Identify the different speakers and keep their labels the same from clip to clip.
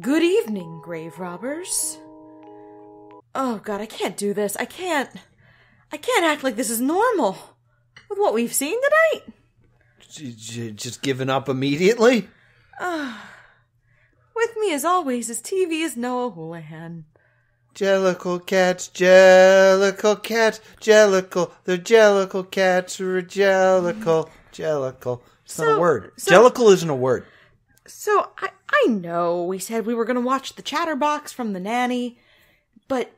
Speaker 1: Good evening, grave robbers. Oh god, I can't do this. I can't. I can't act like this is normal with what we've seen tonight.
Speaker 2: Just giving up immediately?
Speaker 1: Ah, with me, as always, is TV's Noah Houlihan.
Speaker 2: Jellicle cats, jellicle cats, jellicle, they're jellicle cats, are jellicle, jellicle. It's not a word.
Speaker 1: so-
Speaker 2: jellicle isn't a word.
Speaker 1: So I I know we said we were gonna watch the Chatterbox from the Nanny, but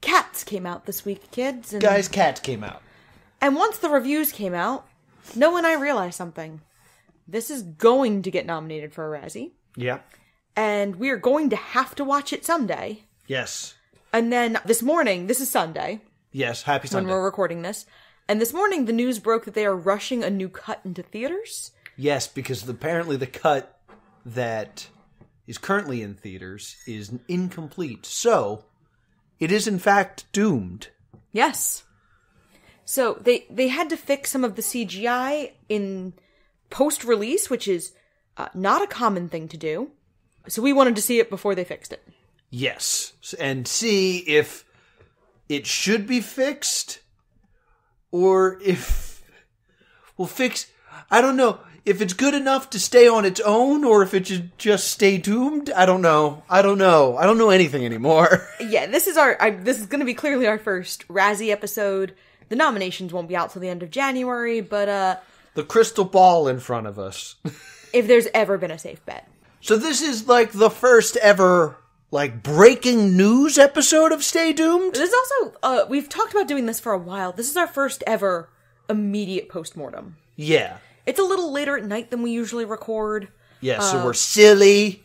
Speaker 1: Cats came out this week, kids, and
Speaker 2: Guys, cats came out.
Speaker 1: and once the reviews came out, Noah and I realized something. This is going to get nominated for a Razzie,
Speaker 2: Yeah.
Speaker 1: and we are going to have to watch it someday.
Speaker 2: Yes.
Speaker 1: And then this morning, this is Sunday
Speaker 2: Yes. Happy Sunday.
Speaker 1: when we're recording this, and this morning the news broke that they are rushing a new cut into theaters.
Speaker 2: Yes, because apparently the cut that is currently in theaters is incomplete. So, it is in fact doomed.
Speaker 1: Yes. So they they had to fix some of the CGI in post release, which is uh, not a common thing to do. So we wanted to see it before they fixed it.
Speaker 2: Yes. And see if it should be fixed or if we'll fix I don't know if it's good enough to stay on its own or if it should just stay doomed. I don't know. I don't know. I don't know anything anymore.
Speaker 1: Yeah, this is our I, this is going to be clearly our first Razzie episode. The nominations won't be out till the end of January, but uh
Speaker 2: the crystal ball in front of us.
Speaker 1: if there's ever been a safe bet.
Speaker 2: So this is like the first ever like breaking news episode of Stay Doomed?
Speaker 1: This is also uh we've talked about doing this for a while. This is our first ever immediate postmortem.
Speaker 2: Yeah.
Speaker 1: It's a little later at night than we usually record.
Speaker 2: Yeah, so we're silly.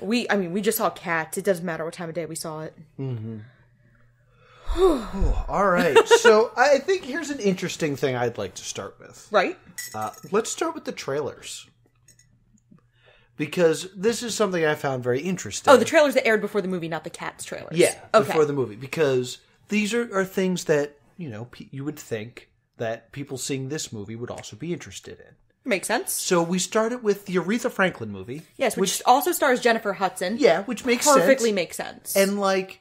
Speaker 1: We I mean, we just saw cats. It doesn't matter what time of day we saw it.
Speaker 2: All right. so I think here's an interesting thing I'd like to start with.
Speaker 1: Right?
Speaker 2: Uh, let's start with the trailers. Because this is something I found very interesting.
Speaker 1: Oh, the trailers that aired before the movie, not the cats trailers.
Speaker 2: Yeah,
Speaker 1: Okay.
Speaker 2: before the movie. Because these are, are things that, you know, you would think that people seeing this movie would also be interested in.
Speaker 1: Makes sense.
Speaker 2: So we started with the Aretha Franklin movie.
Speaker 1: Yes, which, also stars Jennifer Hudson.
Speaker 2: Yeah, which makes
Speaker 1: perfectly
Speaker 2: sense.
Speaker 1: makes sense.
Speaker 2: And like,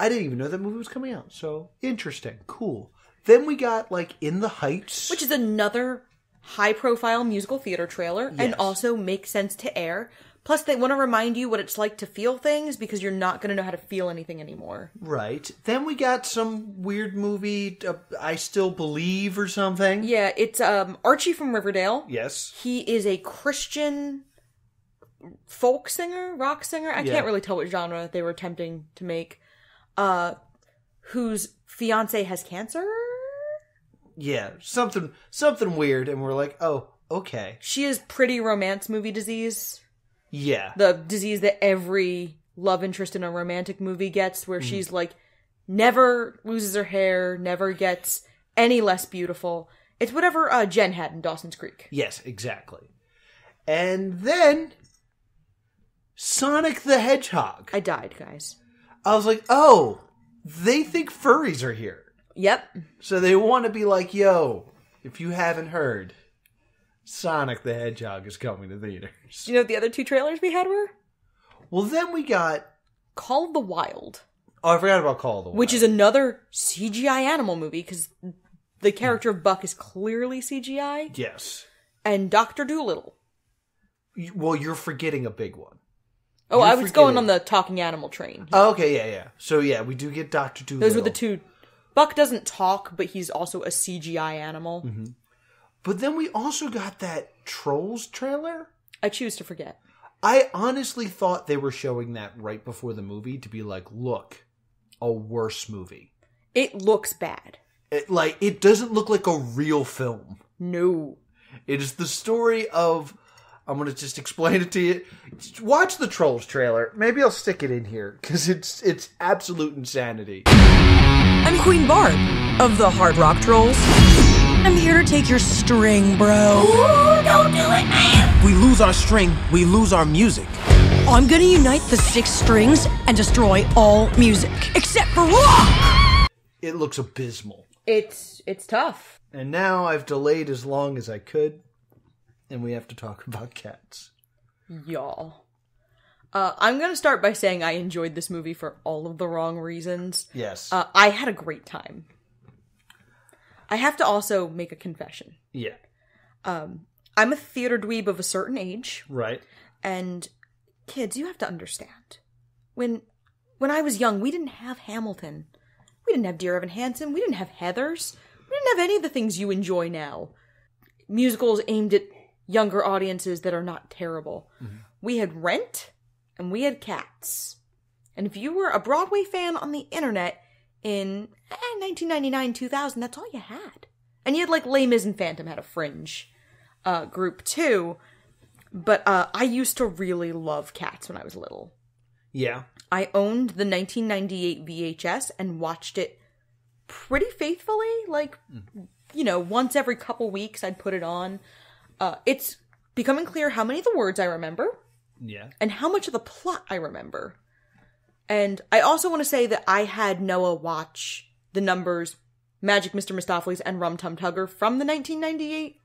Speaker 2: I didn't even know that movie was coming out. So interesting, cool. Then we got like In the Heights,
Speaker 1: which is another high-profile musical theater trailer, and also makes sense to air. Plus, they want to remind you what it's like to feel things because you're not going to know how to feel anything anymore.
Speaker 2: right. Then we got some weird movie, uh, I Still Believe or something.
Speaker 1: Yeah, it's um Archie from Riverdale.
Speaker 2: Yes.
Speaker 1: He is a Christian folk singer, rock singer. I
Speaker 2: Yeah.
Speaker 1: can't really tell what genre they were attempting to make. Uh whose fiance has cancer?
Speaker 2: Yeah, something something weird, and we're like, oh, okay,
Speaker 1: She is pretty romance movie disease.
Speaker 2: Yeah,
Speaker 1: The disease that every love interest in a romantic movie gets where she's like never loses her hair, never gets any less beautiful. It's whatever uh, Jen had in Dawson's Creek.
Speaker 2: yes, exactly. And then Sonic the Hedgehog.
Speaker 1: I died, guys.
Speaker 2: I was like, oh, they think furries are here.
Speaker 1: Yep.
Speaker 2: So they want to be like, yo, if you haven't heard, Sonic the Hedgehog is coming to theaters.
Speaker 1: Do you know what the other two trailers we had were?
Speaker 2: Well, then we got.
Speaker 1: Call of the Wild.
Speaker 2: Oh, I forgot about Call of the Wild.
Speaker 1: which is another CGI animal movie because the character of Buck is clearly CGI,
Speaker 2: Yes.
Speaker 1: and Doctor Dolittle.
Speaker 2: You- Well, you're forgetting a big one.
Speaker 1: Oh,
Speaker 2: You're
Speaker 1: I was going
Speaker 2: forgetting-
Speaker 1: on the talking animal train.
Speaker 2: Oh, okay, yeah, yeah. So, yeah, we do get Dr. Dolittle.
Speaker 1: Those were the two. Buck doesn't talk, but he's also a CGI animal.
Speaker 2: Mm-hmm. But then we also got that Trolls trailer.
Speaker 1: I choose to forget.
Speaker 2: I honestly thought they were showing that right before the movie to be like, look, a worse movie.
Speaker 1: It looks bad.
Speaker 2: It, like, it doesn't look like a real film.
Speaker 1: No.
Speaker 2: It is the story of. I'm gonna just explain it to you. Just Watch the Trolls trailer. Maybe I'll stick it in here because it's it's absolute insanity.
Speaker 3: I'm Queen Barb of the Hard Rock Trolls. I'm here to take your string, bro.
Speaker 4: Ooh, don't do it, man!
Speaker 5: We lose our string, we lose our music.
Speaker 3: I'm gonna unite the six strings and destroy all music except for rock.
Speaker 2: It looks abysmal.
Speaker 1: It's it's tough.
Speaker 2: And now I've delayed as long as I could, and we have to talk about cats.
Speaker 1: Y'all. Uh, I'm gonna start by saying I enjoyed this movie for all of the wrong reasons.
Speaker 2: Yes.
Speaker 1: Uh, I had a great time. I have to also make a confession.
Speaker 2: yeah.
Speaker 1: Um, I'm a theater dweeb of a certain age,
Speaker 2: Right.
Speaker 1: and kids, you have to understand. When when I was young, we didn't have Hamilton. We didn't have Dear Evan Hansen. We didn't have Heathers. We didn't have any of the things you enjoy now. Musicals aimed at younger audiences that are not terrible. Mm-hmm. We had Rent and we had Cats. And if you were a Broadway fan on the internet in eh, 1999, 2000, that's all you had. And you had like Les Mis and Phantom had a fringe uh, group too. But uh, I used to really love Cats when I was little.
Speaker 2: Yeah.
Speaker 1: I owned the 1998 VHS and watched it pretty faithfully. Like, you know, once every couple weeks I'd put it on. Uh, it's becoming clear how many of the words I remember
Speaker 2: Yeah.
Speaker 1: and how much of the plot I remember. And I also want to say that I had Noah watch the numbers Magic Mr. Mistoffelees and Rum Tum Tugger from the 1998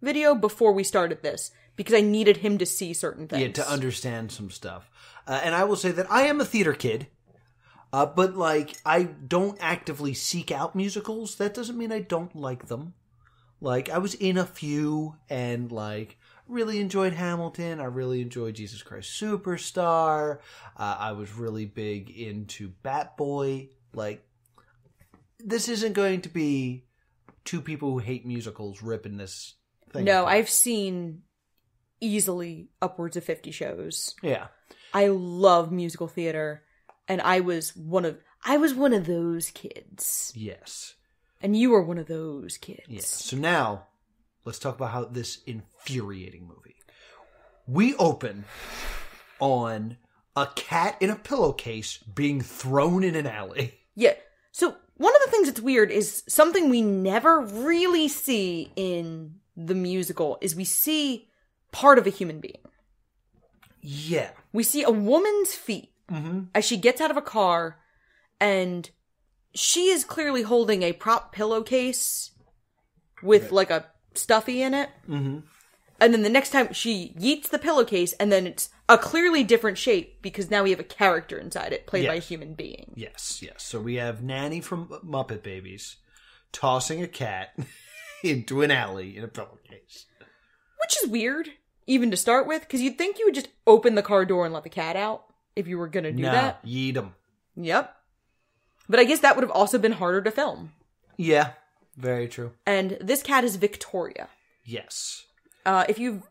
Speaker 1: video before we started this because I needed him to see certain things.
Speaker 2: Yeah, to understand some stuff. Uh, and I will say that I am a theater kid, uh, but like I don't actively seek out musicals. That doesn't mean I don't like them. Like I was in a few and like really enjoyed Hamilton. I really enjoyed Jesus Christ Superstar. Uh, I was really big into Bat Boy. Like this isn't going to be two people who hate musicals ripping this thing.
Speaker 1: No,
Speaker 2: apart.
Speaker 1: I've seen easily upwards of 50 shows.
Speaker 2: yeah.
Speaker 1: I love musical theater and I was one of I was one of those kids.
Speaker 2: Yes.
Speaker 1: And you were one of those kids.
Speaker 2: Yeah. So now, let's talk about how this infuriating movie. We open on a cat in a pillowcase being thrown in an alley.
Speaker 1: Yeah. So one of the things that's weird is something we never really see in the musical is we see part of a human being.
Speaker 2: Yeah.
Speaker 1: We see a woman's feet
Speaker 2: Mm-hmm.
Speaker 1: as she gets out of a car and she is clearly holding a prop pillowcase with like a stuffy in it.
Speaker 2: Mm-hmm.
Speaker 1: And then the next time she yeets the pillowcase and then it's a clearly different shape because now we have a character inside it played by a
Speaker 2: Yes.
Speaker 1: human being.
Speaker 2: Yes, yes. So we have Nanny from Muppet Babies tossing a cat into an alley in a pillowcase.
Speaker 1: Which is weird, even to start with, because you'd think you would just open the car door and let the cat out if you were gonna do
Speaker 2: nah,
Speaker 1: that.
Speaker 2: yeet 'em.
Speaker 1: Yep. But I guess that would have also been harder to film.
Speaker 2: Yeah, very true.
Speaker 1: And this cat is Victoria.
Speaker 2: Yes.
Speaker 1: Uh, if you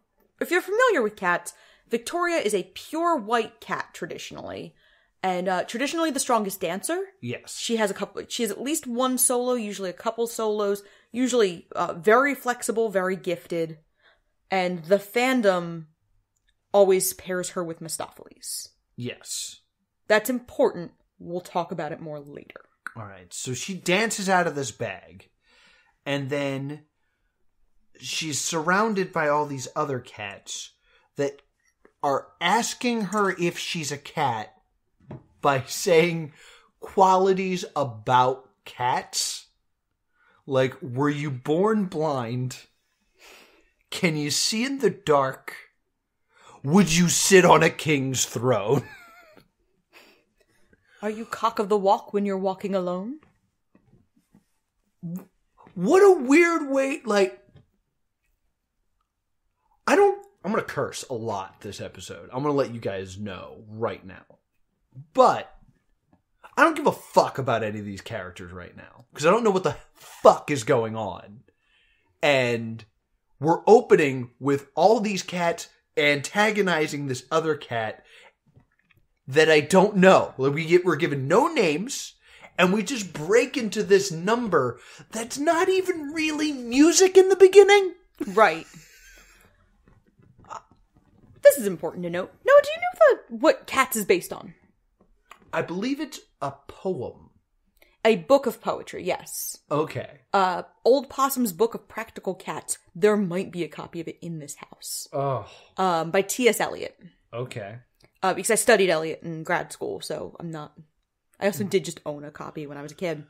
Speaker 1: if you're familiar with cats, Victoria is a pure white cat traditionally, and uh, traditionally the strongest dancer.
Speaker 2: Yes.
Speaker 1: She has a couple. She has at least one solo, usually a couple solos. Usually, uh, very flexible, very gifted, and the fandom always pairs her with Mistoffelees.
Speaker 2: Yes.
Speaker 1: That's important. We'll talk about it more later.
Speaker 2: All right. So she dances out of this bag, and then she's surrounded by all these other cats that are asking her if she's a cat by saying qualities about cats. Like, were you born blind? Can you see in the dark? Would you sit on a king's throne?
Speaker 1: Are you cock of the walk when you're walking alone?
Speaker 2: what a weird way like i don't i'm gonna curse a lot this episode i'm gonna let you guys know right now but i don't give a fuck about any of these characters right now because i don't know what the fuck is going on and we're opening with all these cats antagonizing this other cat that i don't know we get we're given no names and we just break into this number that's not even really music in the beginning.
Speaker 1: Right. This is important to note. Noah, do you know the what Cats is based on?
Speaker 2: I believe it's a poem.
Speaker 1: A book of poetry, yes.
Speaker 2: Okay.
Speaker 1: Uh, Old Possum's Book of Practical Cats. There might be a copy of it in this house.
Speaker 2: Oh,
Speaker 1: Um, by T.S. Eliot.
Speaker 2: okay.
Speaker 1: Uh, because I studied Eliot in grad school, so I'm not. I also did just own a copy when I was a kid.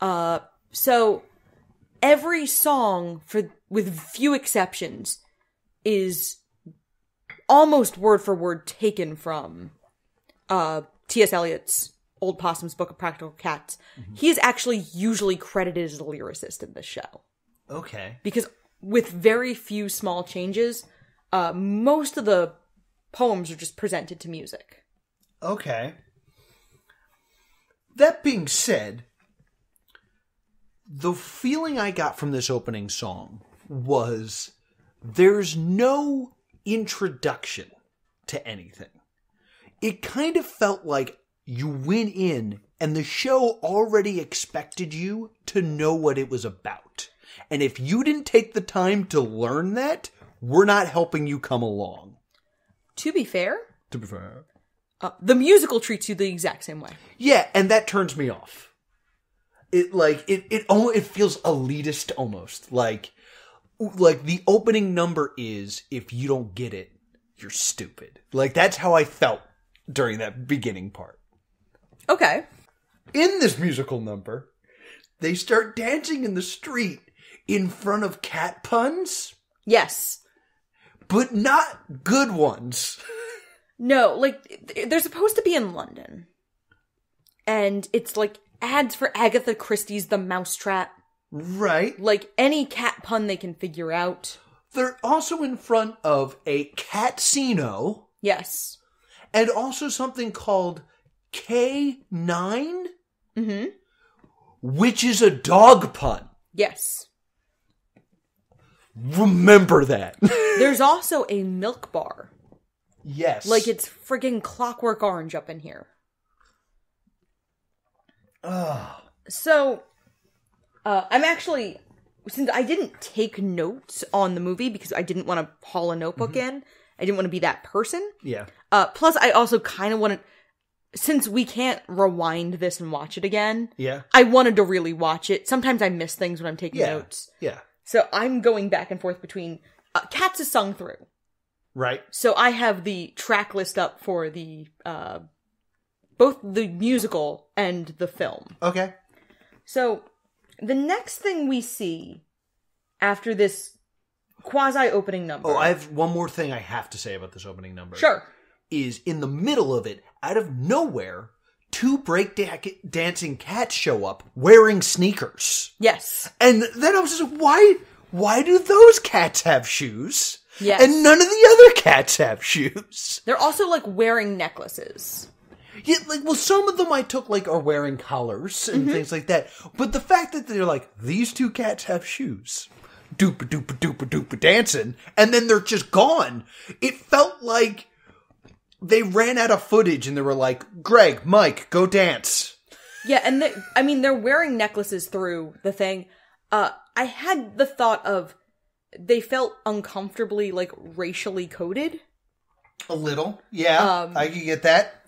Speaker 1: Uh, so every song, for with few exceptions, is almost word for word taken from uh T.S. Eliot's Old Possum's Book of Practical Cats. He is actually usually credited as a lyricist in this show
Speaker 2: Okay.
Speaker 1: because with very few small changes, uh, most of the poems are just presented to music.
Speaker 2: Okay. That being said, the feeling I got from this opening song was there's no introduction to anything. It kind of felt like you went in and the show already expected you to know what it was about. And if you didn't take the time to learn that, we're not helping you come along.
Speaker 1: To be fair,
Speaker 2: To be fair.
Speaker 1: uh, the musical treats you the exact same way.
Speaker 2: Yeah, and that turns me off. It like it it almost it feels elitist almost. Like like the opening number is if you don't get it, you're stupid. Like that's how I felt during that beginning part.
Speaker 1: Okay.
Speaker 2: In this musical number, they start dancing in the street in front of cat puns,
Speaker 1: Yes.
Speaker 2: but not good ones.
Speaker 1: No, like they're supposed to be in London, and it's like ads for Agatha Christie's The Mousetrap.
Speaker 2: Right?
Speaker 1: Like any cat pun they can figure out.
Speaker 2: They're also in front of a catsino.
Speaker 1: Yes.
Speaker 2: and also something called K9,
Speaker 1: Mm-hmm.
Speaker 2: which is a dog pun.
Speaker 1: Yes.
Speaker 2: Remember that.
Speaker 1: There's also a milk bar.
Speaker 2: yes.
Speaker 1: Like it's friggin' clockwork orange up in here. So, uh, I'm actually, since I didn't take notes on the movie because I didn't want to haul a notebook in, I didn't want to be that person.
Speaker 2: Yeah.
Speaker 1: Uh, plus, I also kind of wanted, since we can't rewind this and watch it again,
Speaker 2: Yeah.
Speaker 1: I wanted to really watch it. Sometimes I miss things when I'm taking
Speaker 2: Yeah.
Speaker 1: notes.
Speaker 2: Yeah.
Speaker 1: So I'm going back and forth between, uh, Cats is sung through.
Speaker 2: Right.
Speaker 1: So I have the track list up for the uh both the musical and the film.
Speaker 2: Okay.
Speaker 1: So the next thing we see after this quasi opening number.
Speaker 2: Oh, I have one more thing I have to say about this opening number.
Speaker 1: Sure.
Speaker 2: Is in the middle of it, out of nowhere, two break da- dancing cats show up wearing sneakers.
Speaker 1: Yes.
Speaker 2: And then I was just, why? Why do those cats have shoes?
Speaker 1: Yes.
Speaker 2: And none of the other cats have shoes.
Speaker 1: They're also like wearing necklaces.
Speaker 2: Yeah, like well, some of them I took like are wearing collars and things like that. But the fact that they're like these two cats have shoes, doop doop doop doop dancing, and then they're just gone. It felt like they ran out of footage and they were like, "Greg, Mike, go dance."
Speaker 1: Yeah, and they, I mean they're wearing necklaces through the thing. Uh I had the thought of they felt uncomfortably like racially coded.
Speaker 2: A little, yeah, I can get that.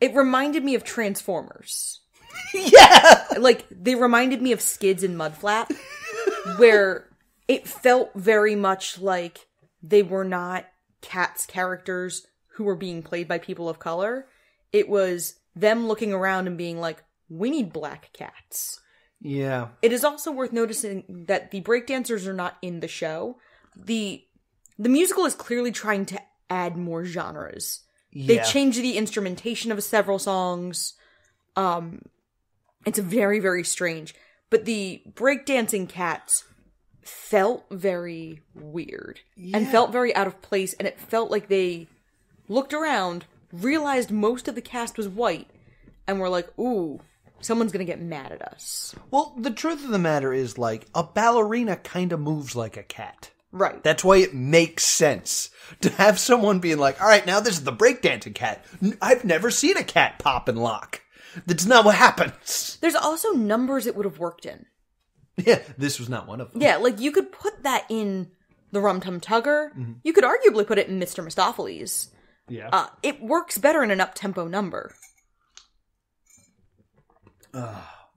Speaker 1: It reminded me of Transformers.
Speaker 2: Yeah,
Speaker 1: like they reminded me of Skids and Mudflap, where it felt very much like they were not cats characters who were being played by people of color. It was them looking around and being like, "We need black cats."
Speaker 2: yeah,
Speaker 1: It is also worth noticing that the breakdancers are not in the show. the The musical is clearly trying to add more genres. They
Speaker 2: yeah.
Speaker 1: change the instrumentation of several songs. Um, it's very, very strange. But the breakdancing cats felt very weird and felt very out of place, and it felt like they looked around, realized most of the cast was white, and were like, ooh, someone's gonna get mad at us.
Speaker 2: Well, the truth of the matter is, like, a ballerina kind of moves like a cat.
Speaker 1: Right.
Speaker 2: That's why it makes sense to have someone being like, all right, now this is the breakdancing cat. I've never seen a cat pop and lock. That's not what happens.
Speaker 1: There's also numbers it would have worked in.
Speaker 2: Yeah, this was not one of them.
Speaker 1: Yeah, like you could put that in the Rum Tum Tugger. You could arguably put it in Mr. Mistoffelees.
Speaker 2: Yeah.
Speaker 1: Uh, it works better in an up tempo number.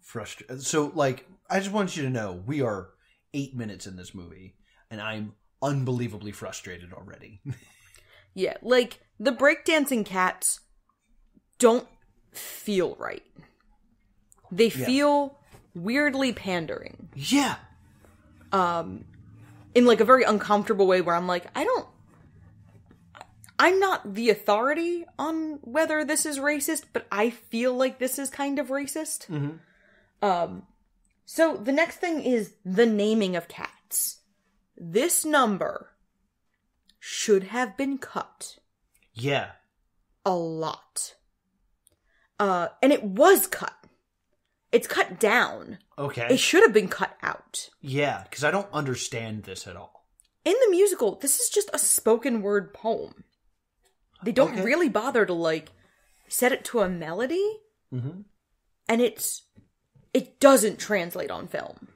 Speaker 2: Frustrated. So, like, I just want you to know we are eight minutes in this movie, and I'm unbelievably frustrated already.
Speaker 1: Yeah, like the breakdancing cats don't feel right. They feel weirdly pandering
Speaker 2: yeah.
Speaker 1: Um in like a very uncomfortable way where I'm like, I don't I'm not the authority on whether this is racist, but I feel like this is kind of racist. Um, so the next thing is the naming of cats. This number should have been cut
Speaker 2: Yeah.
Speaker 1: a lot. Uh, and it was cut. It's cut down.
Speaker 2: Okay.
Speaker 1: It should have been cut out.
Speaker 2: yeah, because I don't understand this at all.
Speaker 1: In the musical, this is just a spoken word poem. They don't
Speaker 2: Okay.
Speaker 1: really bother to like set it to a melody,
Speaker 2: Mm-hmm.
Speaker 1: and it's it doesn't translate on film.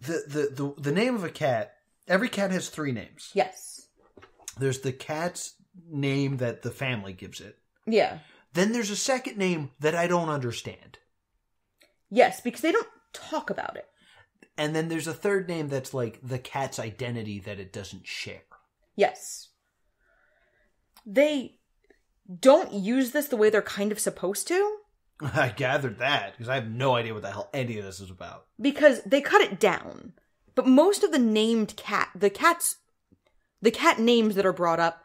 Speaker 2: The, the the the name of a cat. Every cat has three names.
Speaker 1: Yes.
Speaker 2: There's the cat's name that the family gives it.
Speaker 1: Yeah.
Speaker 2: Then there's a second name that I don't understand.
Speaker 1: Yes, because they don't talk about it.
Speaker 2: And then there's a third name that's like the cat's identity that it doesn't share.
Speaker 1: Yes. They don't use this the way they're kind of supposed to
Speaker 2: I gathered that because I have no idea what the hell any of this is about.
Speaker 1: because they cut it down. But most of the named cat, the cats, the cat names that are brought up,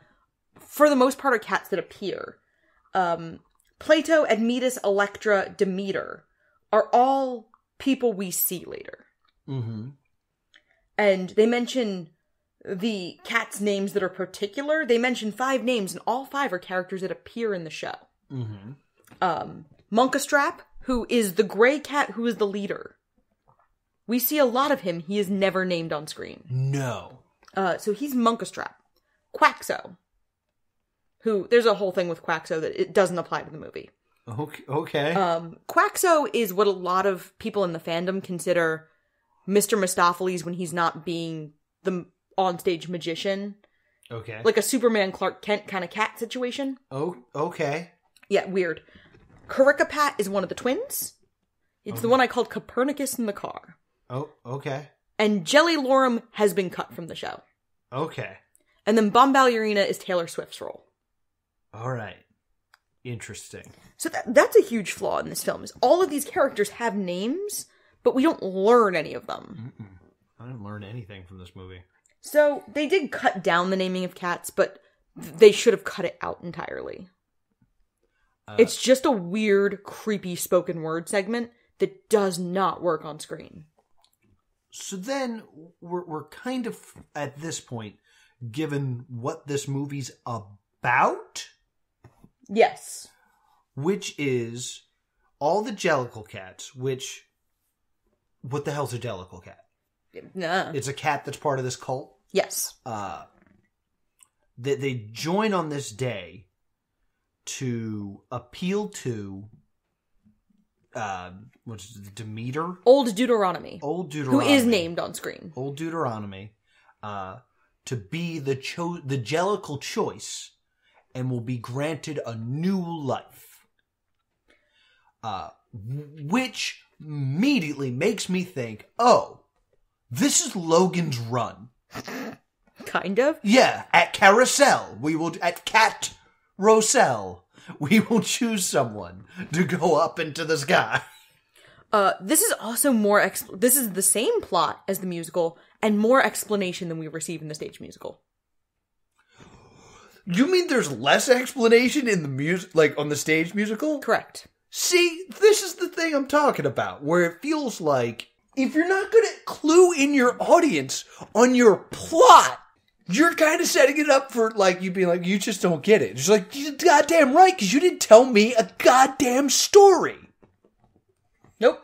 Speaker 1: for the most part, are cats that appear. Um, Plato, Admetus, Electra, Demeter are all people we see later.
Speaker 2: Mm-hmm.
Speaker 1: and they mention the cats' names that are particular. They mention five names, and all five are characters that appear in the show.
Speaker 2: Mm-hmm.
Speaker 1: Um, Munkustrap, who is the gray cat who is the leader. We see a lot of him. He is never named on screen.
Speaker 2: No.
Speaker 1: Uh, so he's Munkustrap. Quaxo, who there's a whole thing with Quaxo that it doesn't apply to the movie.
Speaker 2: Okay. okay.
Speaker 1: Um, Quaxo is what a lot of people in the fandom consider Mr. Mistoffelees when he's not being the onstage magician,
Speaker 2: okay.
Speaker 1: like a Superman Clark Kent kind of cat situation.
Speaker 2: oh. Okay.
Speaker 1: Yeah, weird. Coricopat is one of the twins. It's the one I called Copernicus in the car.
Speaker 2: Oh. Okay.
Speaker 1: And Jellylorum has been cut from the show.
Speaker 2: Okay.
Speaker 1: And then Bombalurina is Taylor Swift's role.
Speaker 2: All right. Interesting.
Speaker 1: So that, that's a huge flaw in this film is all of these characters have names, but we don't learn any of them.
Speaker 2: I didn't learn anything from this movie.
Speaker 1: So they did cut down the naming of cats, but they should have cut it out entirely. It's just a weird, creepy spoken word segment that does not work on screen.
Speaker 2: So then we're we're kind of at this point, given what this movie's about,
Speaker 1: Yes.
Speaker 2: which is all the Jellicle cats. Which, what the hell's a Jellicle cat?
Speaker 1: Nah.
Speaker 2: It's a cat that's part of this cult.
Speaker 1: yes.
Speaker 2: Uh, that they join on this day to appeal to, uh, what's it, Demeter,
Speaker 1: Old Deuteronomy,
Speaker 2: old Deuteronomy, who
Speaker 1: is named on screen.
Speaker 2: old Deuteronomy, uh, to be the cho- the Jellicle choice, and will be granted a new life. Uh, which immediately makes me think, oh, this is Logan's Run.
Speaker 1: Kind of.
Speaker 2: Yeah, at Carousel, we will at Cat Rosel, we will choose someone to go up into the sky.
Speaker 1: Uh, this is also more. Ex- this is the same plot as the musical and more explanation than we receive in the stage musical.
Speaker 2: You mean there's less explanation in the music, like on the stage musical?
Speaker 1: Correct.
Speaker 2: See, this is the thing I'm talking about, where it feels like if you're not going to clue in your audience on your plot, you're kind of setting it up for like you being like, you just don't get it. It's like, you goddamn right, because you didn't tell me a goddamn story.
Speaker 1: Nope.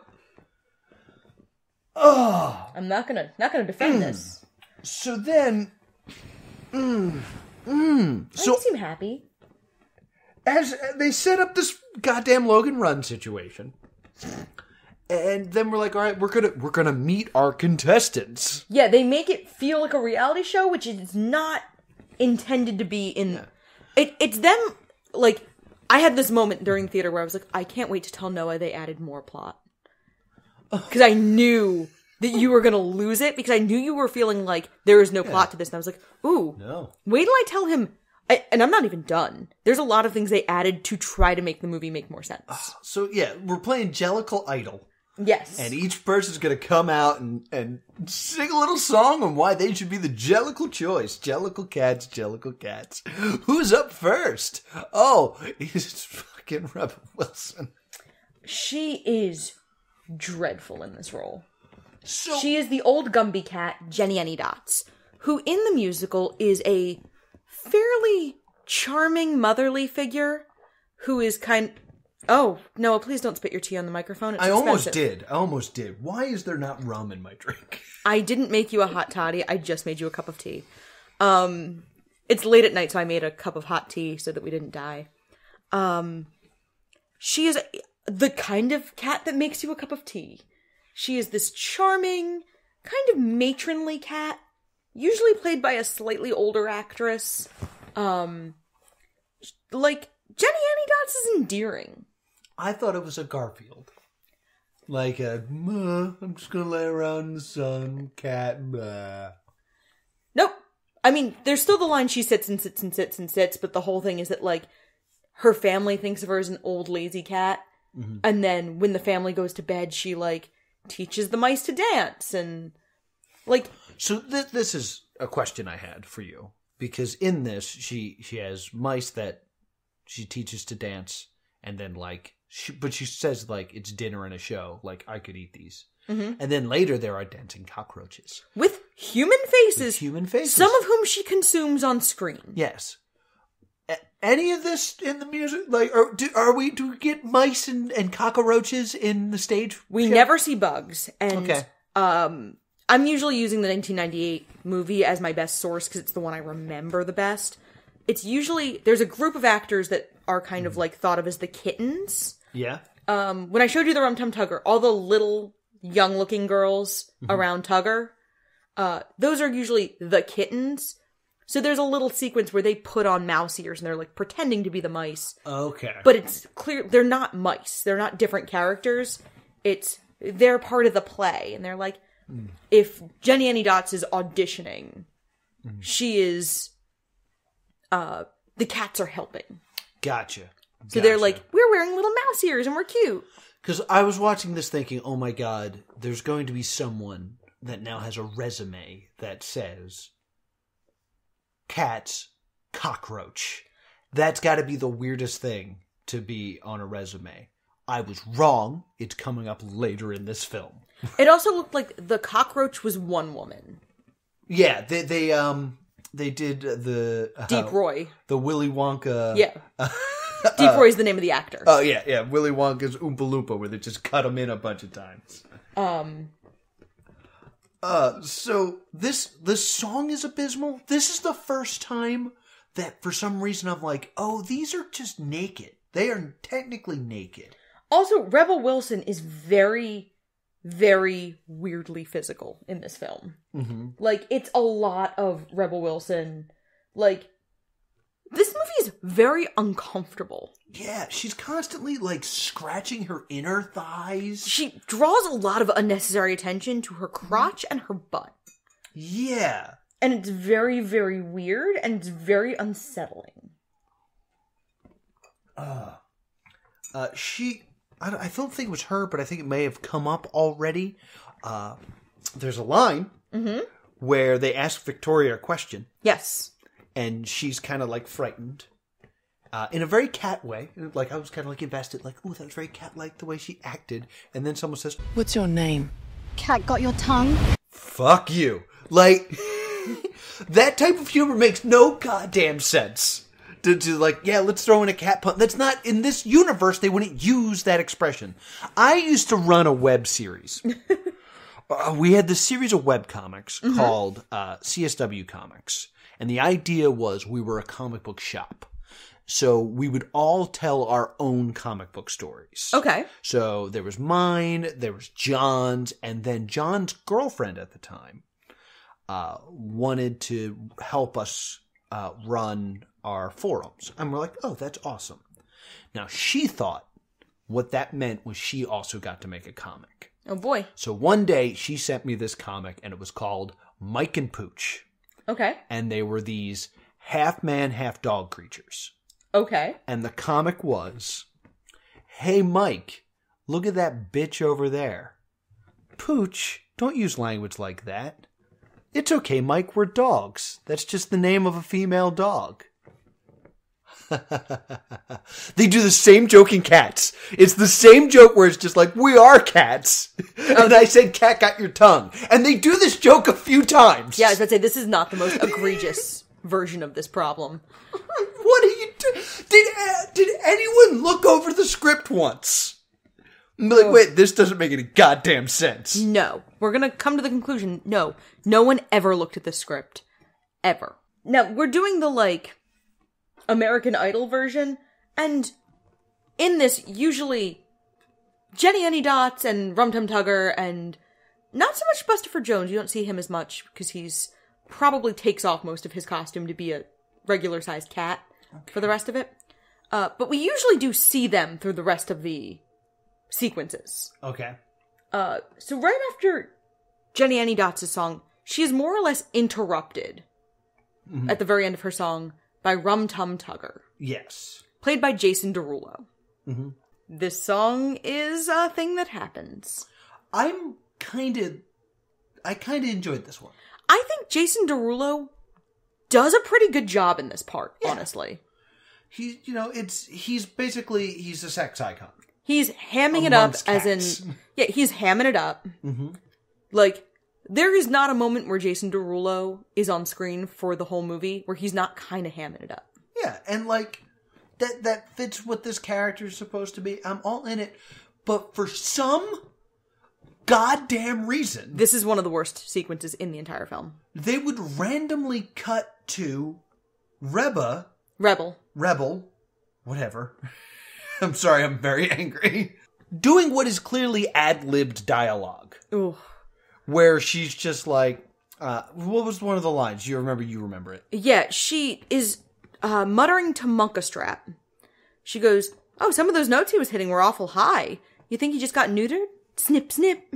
Speaker 2: Oh.
Speaker 1: I'm not gonna not gonna defend this.
Speaker 2: So then, mm, mm,
Speaker 1: So
Speaker 2: so
Speaker 1: you seem happy.
Speaker 2: as they set up this goddamn Logan Run situation, and then we're like, all right, we're gonna we're gonna meet our contestants.
Speaker 1: Yeah, they make it feel like a reality show, which is not intended to be in. It it's them like I had this moment during theater where I was like, I can't wait to tell Noah they added more plot because I knew that you were gonna lose it because I knew you were feeling like there is no plot to this, and I was like, ooh,
Speaker 2: No.
Speaker 1: wait till I tell him. I, and I'm not even done. There's a lot of things they added to try to make the movie make more sense.
Speaker 2: Uh, so yeah, we're playing Jellicle Idol.
Speaker 1: Yes.
Speaker 2: And each person's going to come out and, and sing a little song on why they should be the Jellicle choice. Jellicle cats, Jellicle cats. Who's up first? Oh, it's fucking Rebel Wilson.
Speaker 1: she is dreadful in this role.
Speaker 2: So
Speaker 1: She is the old Gumbie cat, Jennyanydots, who in the musical is a fairly charming motherly figure who is kind Oh, Noah, please don't spit your tea on the microphone. It's
Speaker 2: I almost did. I almost did. Why is there not rum in my drink?
Speaker 1: I didn't make you a hot toddy. I just made you a cup of tea. Um, it's late at night, so I made a cup of hot tea so that we didn't die. Um, she is the kind of cat that makes you a cup of tea. She is this charming, kind of matronly cat, usually played by a slightly older actress. Um, like Jennyanydots is endearing.
Speaker 2: I thought it was a Garfield. Like a, "Muh, I'm just gonna lay around in the sun, cat, blah.
Speaker 1: Nope. I mean, there's still the line she sits and sits and sits and sits, but the whole thing is that like her family thinks of her as an old lazy cat, mm-hmm. and then when the family goes to bed, she like teaches the mice to dance and like
Speaker 2: So th- this is a question I had for you because in this she she has mice that she teaches to dance and then like she, but she says like it's dinner and a show. Like I could eat these. And then later there are dancing cockroaches.
Speaker 1: With human faces,
Speaker 2: With human faces.
Speaker 1: Some of whom she consumes on screen.
Speaker 2: yes. A- any of this in the music? Like are, do, are we do we get mice and, and cockroaches in the stage?
Speaker 1: We
Speaker 2: show?
Speaker 1: never see bugs, and
Speaker 2: Okay.
Speaker 1: um, I'm usually using the 1998 movie as my best source because it's the one I remember the best. It's usually there's a group of actors that are kind of like thought of as the kittens.
Speaker 2: Yeah
Speaker 1: Um, when I showed you the Rum Tum Tugger, all the little young looking girls around Tugger, uh, those are usually the kittens. So there's a little sequence where they put on mouse ears and they're like pretending to be the mice,
Speaker 2: okay
Speaker 1: but it's clear they're not mice. They're not different characters. It's they're part of the play, and they're like, if Jennyanydots is auditioning, she is. Uh, the cats are helping,
Speaker 2: gotcha
Speaker 1: so they're like, we're wearing little mouse ears and we're cute.
Speaker 2: Because I was watching this thinking, oh my god, there's going to be someone that now has a resume that says cats, cockroach. That's got to be the weirdest thing to be on a resume. I was wrong. It's coming up later in this film.
Speaker 1: It also looked like the cockroach was one woman,
Speaker 2: Yeah, they they um they did the uh,
Speaker 1: Deep Roy.
Speaker 2: the Willy Wonka.
Speaker 1: Yeah, Deep Roy is the name of the actor.
Speaker 2: Oh yeah, yeah, Willy Wonka's Oompa Loompa, where they just cut him in a bunch of times.
Speaker 1: Um,
Speaker 2: Uh, so this this song is abysmal. This is the first time that for some reason I'm like, oh, these are just naked. They are technically naked.
Speaker 1: also, Rebel Wilson is very, very weirdly physical in this film.
Speaker 2: Mm-hmm.
Speaker 1: Like, it's a lot of Rebel Wilson. Like, this is very uncomfortable.
Speaker 2: Yeah, she's constantly like scratching her inner thighs.
Speaker 1: She draws a lot of unnecessary attention to her crotch and her butt.
Speaker 2: Yeah.
Speaker 1: And it's very, very weird and it's very unsettling.
Speaker 2: Uh, uh she, I don't, I don't think it was her, but I think it may have come up already. Uh, there's a line where they ask Victoria a question,
Speaker 1: Yes.
Speaker 2: And she's kind of like frightened. Uh, in a very cat way, like I was kind of like invested, like, oh, that was very cat-like the way she acted. And then someone says,
Speaker 3: What's your name?
Speaker 4: Cat got your tongue?
Speaker 2: fuck you. Like, that type of humor makes no goddamn sense. To, to like, yeah, let's throw in a cat pun. That's not, in this universe, they wouldn't use that expression. I used to run a web series. uh, we had this series of web comics called uh, CSW Comics. And the idea was we were a comic book shop. So we would all tell our own comic book stories.
Speaker 1: Okay.
Speaker 2: So there was mine, there was John's, and then John's girlfriend at the time uh, wanted to help us uh, run our forums. And we're like, oh, that's awesome. Now, she thought what that meant was she also got to make a comic.
Speaker 1: Oh boy.
Speaker 2: So one day she sent me this comic, and it was called Mike and Pooch.
Speaker 1: Okay.
Speaker 2: And they were these half man, half dog creatures
Speaker 1: Okay.
Speaker 2: and the comic was Hey Mike, Look at that bitch over there. Pooch, don't use language like that. It's okay, Mike, we're dogs. That's just the name of a female dog. they do the same joke in cats. It's the same joke where it's just like, we are cats. and I said, cat got your tongue. And they do this joke a few times.
Speaker 1: Yeah, I was about to say this is not the most egregious version of this problem.
Speaker 2: What are you do? Did, uh, did anyone look over the script once? And be like, wait, this doesn't make any goddamn sense.
Speaker 1: No, we're gonna come to the conclusion. No, no one ever looked at the script, ever. Now we're doing the like American Idol version, and in this, usually Jennyanydots and Rum Tum Tugger, and not so much Bustopher Jones. You don't see him as much because he's probably takes off most of his costume to be a regular sized cat for the rest of it. Uh, but we usually do see them through the rest of the sequences.
Speaker 2: Okay.
Speaker 1: Uh, so right after Jennyanydots' song, she is more or less interrupted at the very end of her song by Rum Tum Tugger,
Speaker 2: Yes.
Speaker 1: played by Jason Derulo. Mm-hmm. This song is a thing that happens.
Speaker 2: I'm kind of, I kind of enjoyed this one.
Speaker 1: I think Jason Derulo does a pretty good job in this part, honestly.
Speaker 2: He, you know, it's he's basically he's a sex icon.
Speaker 1: He's hamming it up
Speaker 2: Amongst
Speaker 1: as in yeah, he's hamming it up. Mm-hmm. Like there is not a moment where Jason Derulo is on screen for the whole movie where he's not kind of hamming it up.
Speaker 2: Yeah, and like that that fits what this character is supposed to be. I'm all in it, but for some goddamn reason,
Speaker 1: This is one of the worst sequences in the entire film.
Speaker 2: they would randomly cut to Reba,
Speaker 1: Rebel.
Speaker 2: Rebel, whatever. I'm sorry, I'm very angry. Doing what is clearly ad libbed dialogue,
Speaker 1: Ooh.
Speaker 2: Where she's just like, uh, what was one of the lines? You remember? You remember it?
Speaker 1: Yeah, she is uh, muttering to Munkustrap. She goes, "Oh, some of those notes he was hitting were awful high. You think he just got neutered? Snip, snip."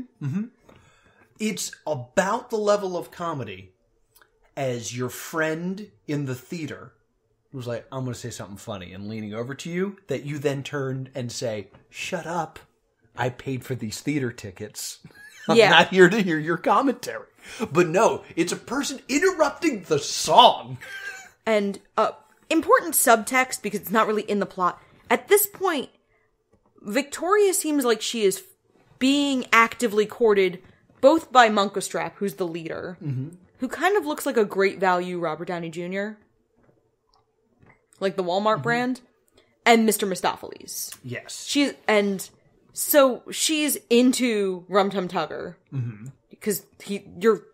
Speaker 2: it's about the level of comedy as your friend in the theater was like, I'm going to say something funny and leaning over to you, that you then turn and say, Shut up. I paid for these theater tickets. I'm
Speaker 1: Yeah.
Speaker 2: not here to hear your commentary. But no, it's a person interrupting the song.
Speaker 1: And uh, important subtext because it's not really in the plot. At this point, Victoria seems like she is being actively courted both by Munkustrap, who's the leader, who kind of looks like a great value Robert Downey Jr., like the Walmart brand, and Mr. Mistoffelees.
Speaker 2: Yes.
Speaker 1: She's and so she's into Rum Tum Tugger mm-hmm. because he you're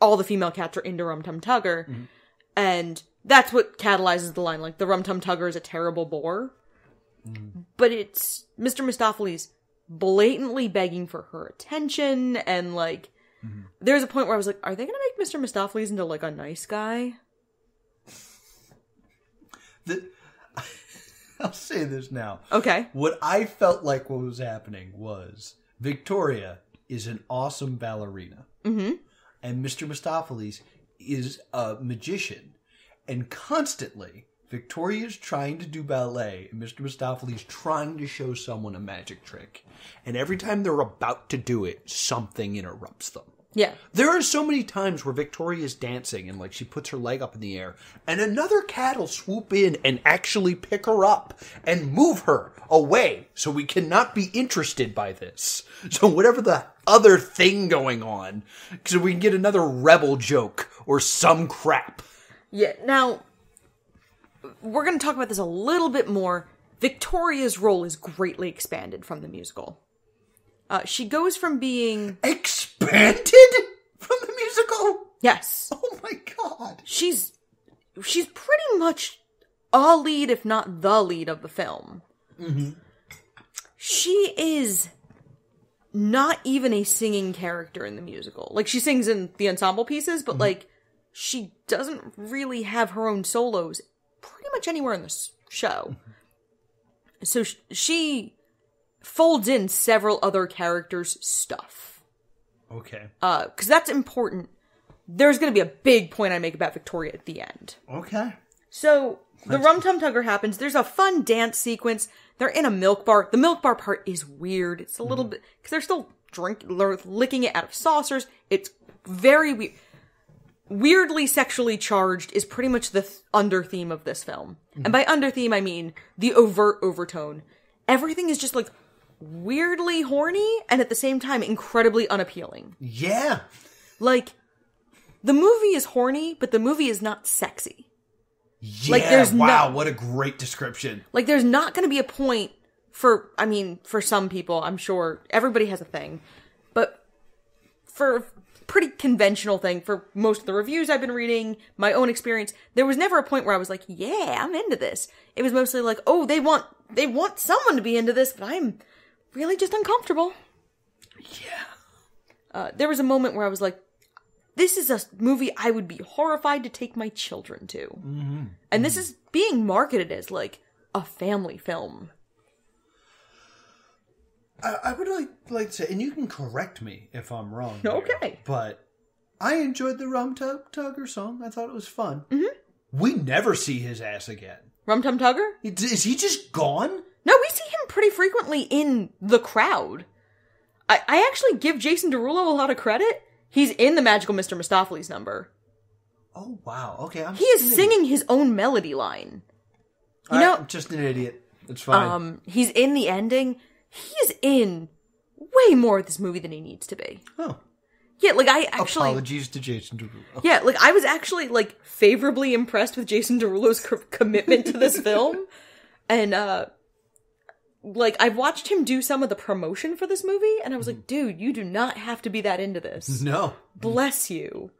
Speaker 1: all the female cats are into Rum Tum Tugger, and that's what catalyzes the line. Like the Rum Tum Tugger is a terrible bore, but it's Mr. Mistoffelees blatantly begging for her attention, and like there's a point where I was like, are they gonna make Mr. Mistoffelees into like a nice guy?
Speaker 2: The, I'll say this now.
Speaker 1: Okay,
Speaker 2: What I felt like what was happening was Victoria is an awesome ballerina. Mm-hmm. And Mr. Mistoffelees is a magician. And constantly, Victoria is trying to do ballet, and Mr. Mistoffelees trying to show someone a magic trick. And every time they're about to do it, something interrupts them.
Speaker 1: Yeah,
Speaker 2: There are so many times where Victoria's dancing and like she puts her leg up in the air and another cat will swoop in and actually pick her up and move her away so we cannot be interested by this. So whatever the other thing going on, so we can get another rebel joke or some crap.
Speaker 1: Yeah, now we're going to talk about this a little bit more. Victoria's role is greatly expanded from the musical. Uh, she goes from being
Speaker 2: Expanded from the musical?
Speaker 1: yes,
Speaker 2: Oh my god.
Speaker 1: she's she's pretty much a lead, if not the lead of the film. Mm-hmm. She is not even a singing character in the musical. Like she sings in the ensemble pieces, but like she doesn't really have her own solos pretty much anywhere in this show. So sh- she folds in several other characters' stuff
Speaker 2: Okay.
Speaker 1: uh because that's important there's going to be a big point i make about victoria at the end
Speaker 2: Okay.
Speaker 1: So the Rum Tum Tugger happens. There's a fun dance sequence. They're in a milk bar. The milk bar part is weird. It's a little bit because they're still drink licking it out of saucers. It's very weird. Weirdly sexually charged is pretty much the th- under theme of this film. And by under theme, I mean the overt overtone. Everything is just like weirdly horny and at the same time incredibly unappealing.
Speaker 2: Yeah.
Speaker 1: Like the movie is horny, but the movie is not sexy.
Speaker 2: Yeah.
Speaker 1: Like, there's
Speaker 2: wow,
Speaker 1: no-
Speaker 2: what a great description.
Speaker 1: Like there's not going to be a point for I mean for some people, I'm sure everybody has a thing. But for a pretty conventional thing for most of the reviews I've been reading, my own experience, there was never a point where I was like, "Yeah, I'm into this." It was mostly like, "Oh, they want they want someone to be into this, but I'm really just uncomfortable."
Speaker 2: Yeah.
Speaker 1: Uh, there was a moment where I was like, this is a movie I would be horrified to take my children to. Mm-hmm. And this is being marketed as like a family film.
Speaker 2: I, I would like like to say, and you can correct me if I'm wrong. here,
Speaker 1: Okay.
Speaker 2: but I enjoyed the Rum Tug Tugger song. I thought it was fun. Mm-hmm. We never see his ass again.
Speaker 1: Rum Tum Tugger?
Speaker 2: Is he just gone?
Speaker 1: No, we see him pretty frequently in the crowd. I, I actually give Jason Derulo a lot of credit. He's in the Magical Mr. Mistoffelees number.
Speaker 2: Oh wow. Okay, I'm
Speaker 1: He is singing his own melody line. You
Speaker 2: idiot.
Speaker 1: know,
Speaker 2: I'm just an idiot. It's fine.
Speaker 1: um, he's in the ending. He is in way more of this movie than he needs to be.
Speaker 2: oh,
Speaker 1: Yeah, like I actually
Speaker 2: apologies to Jason Derulo.
Speaker 1: Yeah, like I was actually like favorably impressed with Jason Derulo's co- commitment to this film, and uh like I've watched him do some of the promotion for this movie, and I was like, dude, you do not have to be that into this.
Speaker 2: No.
Speaker 1: Bless you,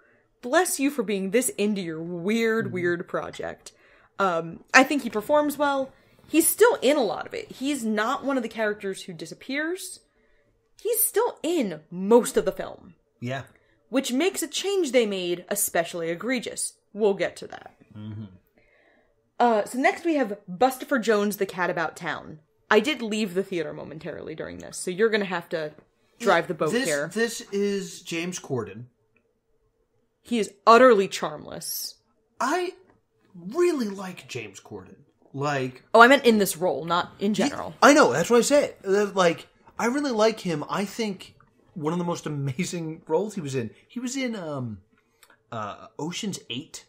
Speaker 1: bless you for being this into your weird, weird project. Um, I think he performs well. He's still in a lot of it. He's not one of the characters who disappears. He's still in most of the film
Speaker 2: Yeah.
Speaker 1: which makes a change they made especially egregious. We'll get to that. Uh, so next we have Bustopher Jones, the Cat About Town. I did leave the theater momentarily during this, so you're gonna have to drive the boat
Speaker 2: this,
Speaker 1: here.
Speaker 2: This is James Corden.
Speaker 1: He is utterly charmless.
Speaker 2: I really like James Corden. Like,
Speaker 1: Oh, I meant in this role, not in general.
Speaker 2: I know that's what I said. Uh, Like, I really like him. I think one of the most amazing roles he was in. He was in um, uh, Ocean's 8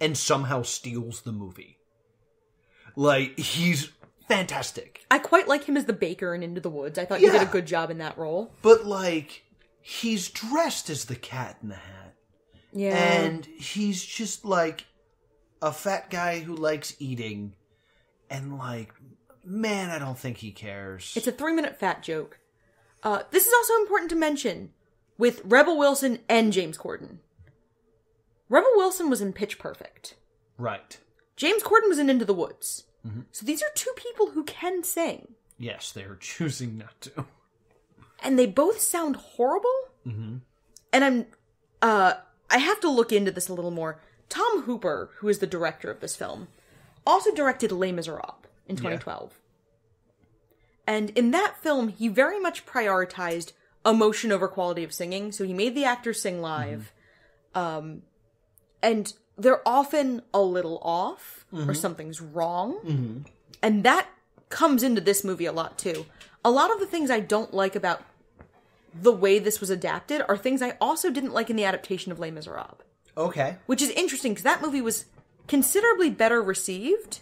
Speaker 2: and somehow steals the movie. Like, he's fantastic.
Speaker 1: I quite like him as the baker in Into the Woods. I thought he did a good job in that role.
Speaker 2: But like, he's dressed as the Cat in the Hat,
Speaker 1: Yeah.
Speaker 2: and he's just like a fat guy who likes eating, and like, man, I don't think he cares.
Speaker 1: It's a three minute fat joke. Uh, this is also important to mention with Rebel Wilson and James Corden. Rebel Wilson was in Pitch Perfect.
Speaker 2: right.
Speaker 1: James Corden was in Into the Woods. So these are two people who can sing.
Speaker 2: Yes, they are choosing not to.
Speaker 1: And they both sound horrible. Mm-hmm. And I'm, uh, I have to look into this a little more. Tom Hooper, who is the director of this film, also directed Les Miserables in 2012. And in that film, he very much prioritized emotion over quality of singing. So he made the actors sing live. Um, and they're often a little off or mm-hmm. something's wrong. Mm-hmm. And that comes into this movie a lot too. A lot of the things I don't like about the way this was adapted are things I also didn't like in the adaptation of Les Miserables,
Speaker 2: Okay.
Speaker 1: which is interesting because that movie was considerably better received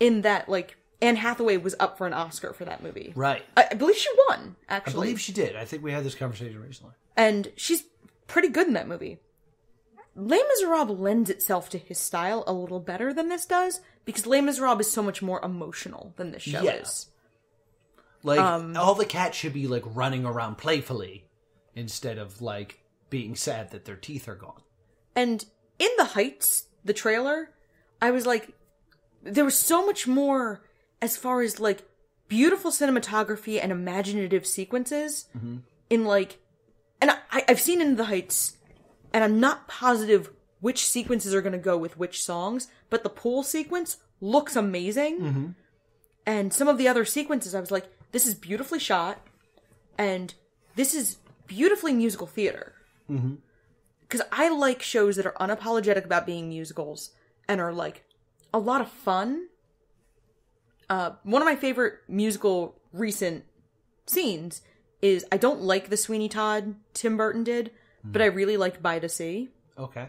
Speaker 1: in that like Anne Hathaway was up for an Oscar for that movie.
Speaker 2: Right.
Speaker 1: I, I believe she won, actually.
Speaker 2: I believe she did. I think we had this conversation recently.
Speaker 1: and she's pretty good in that movie. Les Miserables lends itself to his style a little better than this does because Les Miserables is so much more emotional than this show
Speaker 2: Yeah.
Speaker 1: is.
Speaker 2: Like
Speaker 1: Um,
Speaker 2: all the cats should be like running around playfully instead of like being sad that their teeth are gone.
Speaker 1: And in the Heights, the trailer, I was like, there was so much more as far as like beautiful cinematography and imaginative sequences in like, and I, I've seen Into the Heights, and I'm not positive which sequences are going to go with which songs, but the pool sequence looks amazing. And some of the other sequences, I was like, this is beautifully shot, and this is beautifully musical theater because I like shows that are unapologetic about being musicals and are like a lot of fun. Uh, one of my favorite musical recent scenes is I don't like the Sweeney Todd Tim Burton did, but I really liked By the Sea
Speaker 2: Okay.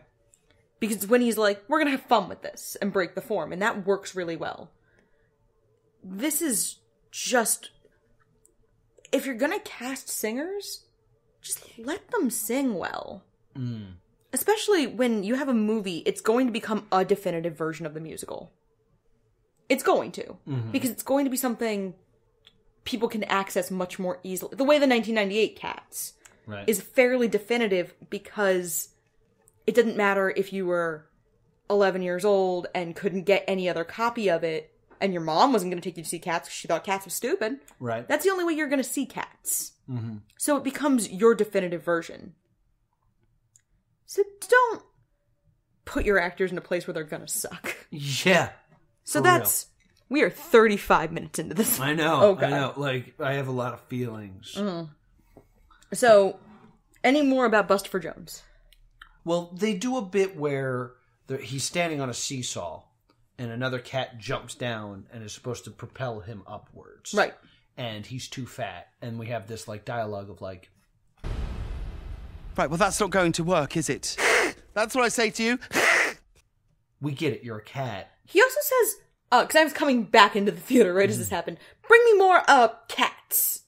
Speaker 1: because when he's like, "We're gonna have fun with this and break the form," and that works really well. This is just if you're gonna cast singers, just let them sing well. Mm. Especially when you have a movie, it's going to become a definitive version of the musical. It's going to mm-hmm. because it's going to be something people can access much more easily. The way the 1998 Cats
Speaker 2: Right.
Speaker 1: is fairly definitive because it didn't matter if you were 11 years old and couldn't get any other copy of it and your mom wasn't going to take you to see cats 'cause she thought cats was stupid
Speaker 2: right.
Speaker 1: that's the only way you're going to see cats mm-hmm. so it becomes your definitive version so don't put your actors in a place where they're going to suck
Speaker 2: yeah.
Speaker 1: so that's we are 35 minutes into this
Speaker 2: I know.
Speaker 1: Oh, God.
Speaker 2: I know. Like I have a lot of feelings. Mm.
Speaker 1: So any more about Bustopher Jones
Speaker 2: Well, they do a bit where he's standing on a seesaw, and another cat jumps down and is supposed to propel him upwards.
Speaker 1: right
Speaker 2: And he's too fat, and we have this like dialogue of like,
Speaker 5: Right, well, that's not going to work, is it? That's what I say to you.
Speaker 2: "We get it, you're a cat."
Speaker 1: He also says, uh, because I was coming back into the theater right as this happened. Bring me more, uh, cats.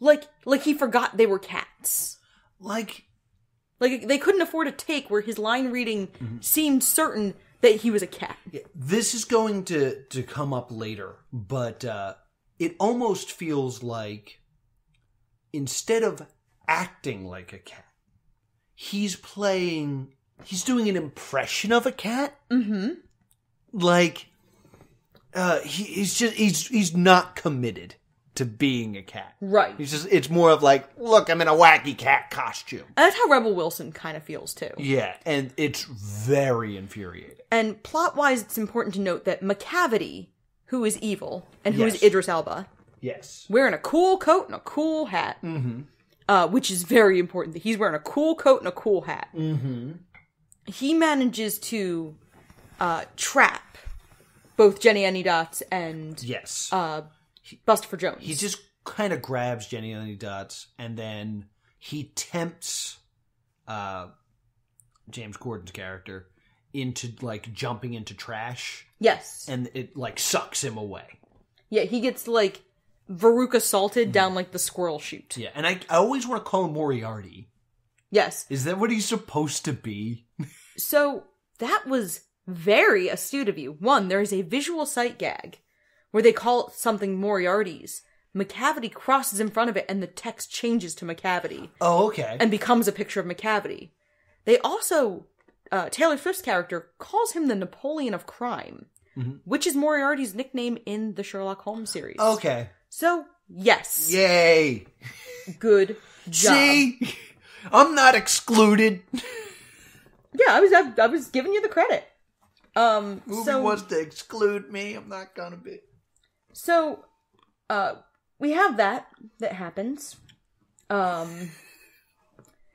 Speaker 1: Like, like he forgot they were cats.
Speaker 2: Like,
Speaker 1: Like they couldn't afford a take where his line reading seemed certain that he was a cat.
Speaker 2: this is going to to come up later, but uh, it almost feels like instead of acting like a cat, he's playing. He's doing an impression of a cat. Mm-hmm. Like, uh, he, he's just he's he's not committed to being a cat.
Speaker 1: Right.
Speaker 2: He's just it's more of like, look, I'm in a wacky cat costume.
Speaker 1: And that's how Rebel Wilson kind of feels too.
Speaker 2: Yeah, and it's very infuriating.
Speaker 1: And plot wise, it's important to note that Macavity, who is evil and who is
Speaker 2: Yes.
Speaker 1: Idris Elba,
Speaker 2: Yes.
Speaker 1: wearing a cool coat and a cool hat. Mm-hmm. Uh, which is very important that he's wearing a cool coat and a cool hat. Mm-hmm. He manages to uh, trap both Jennyanydots and
Speaker 2: Yes.
Speaker 1: uh, Bustopher Jones.
Speaker 2: he just kind of grabs Jenny Only Dots and then he tempts uh James Corden's character into like jumping into trash
Speaker 1: yes,
Speaker 2: and it like sucks him away.
Speaker 1: yeah, he gets like Veruca salted down like the squirrel chute.
Speaker 2: Yeah, and I, I always want to call him Moriarty.
Speaker 1: Yes,
Speaker 2: Is that what he's supposed to be?
Speaker 1: So that was very astute of you. One, there is a visual sight gag where they call it something Moriarty's. Macavity crosses in front of it and the text changes to Macavity
Speaker 2: Oh, okay.
Speaker 1: and becomes a picture of Macavity. They also, uh, Taylor Swift's character calls him the Napoleon of crime, which is Moriarty's nickname in the Sherlock Holmes series.
Speaker 2: okay.
Speaker 1: So, yes.
Speaker 2: Yay.
Speaker 1: Good job.
Speaker 2: See? I'm not excluded.
Speaker 1: Yeah, I was, I, I was giving you the credit. Um,
Speaker 2: Movie
Speaker 1: so,
Speaker 2: wants to exclude me. I'm not gonna be.
Speaker 1: So, uh, we have that that happens. Um,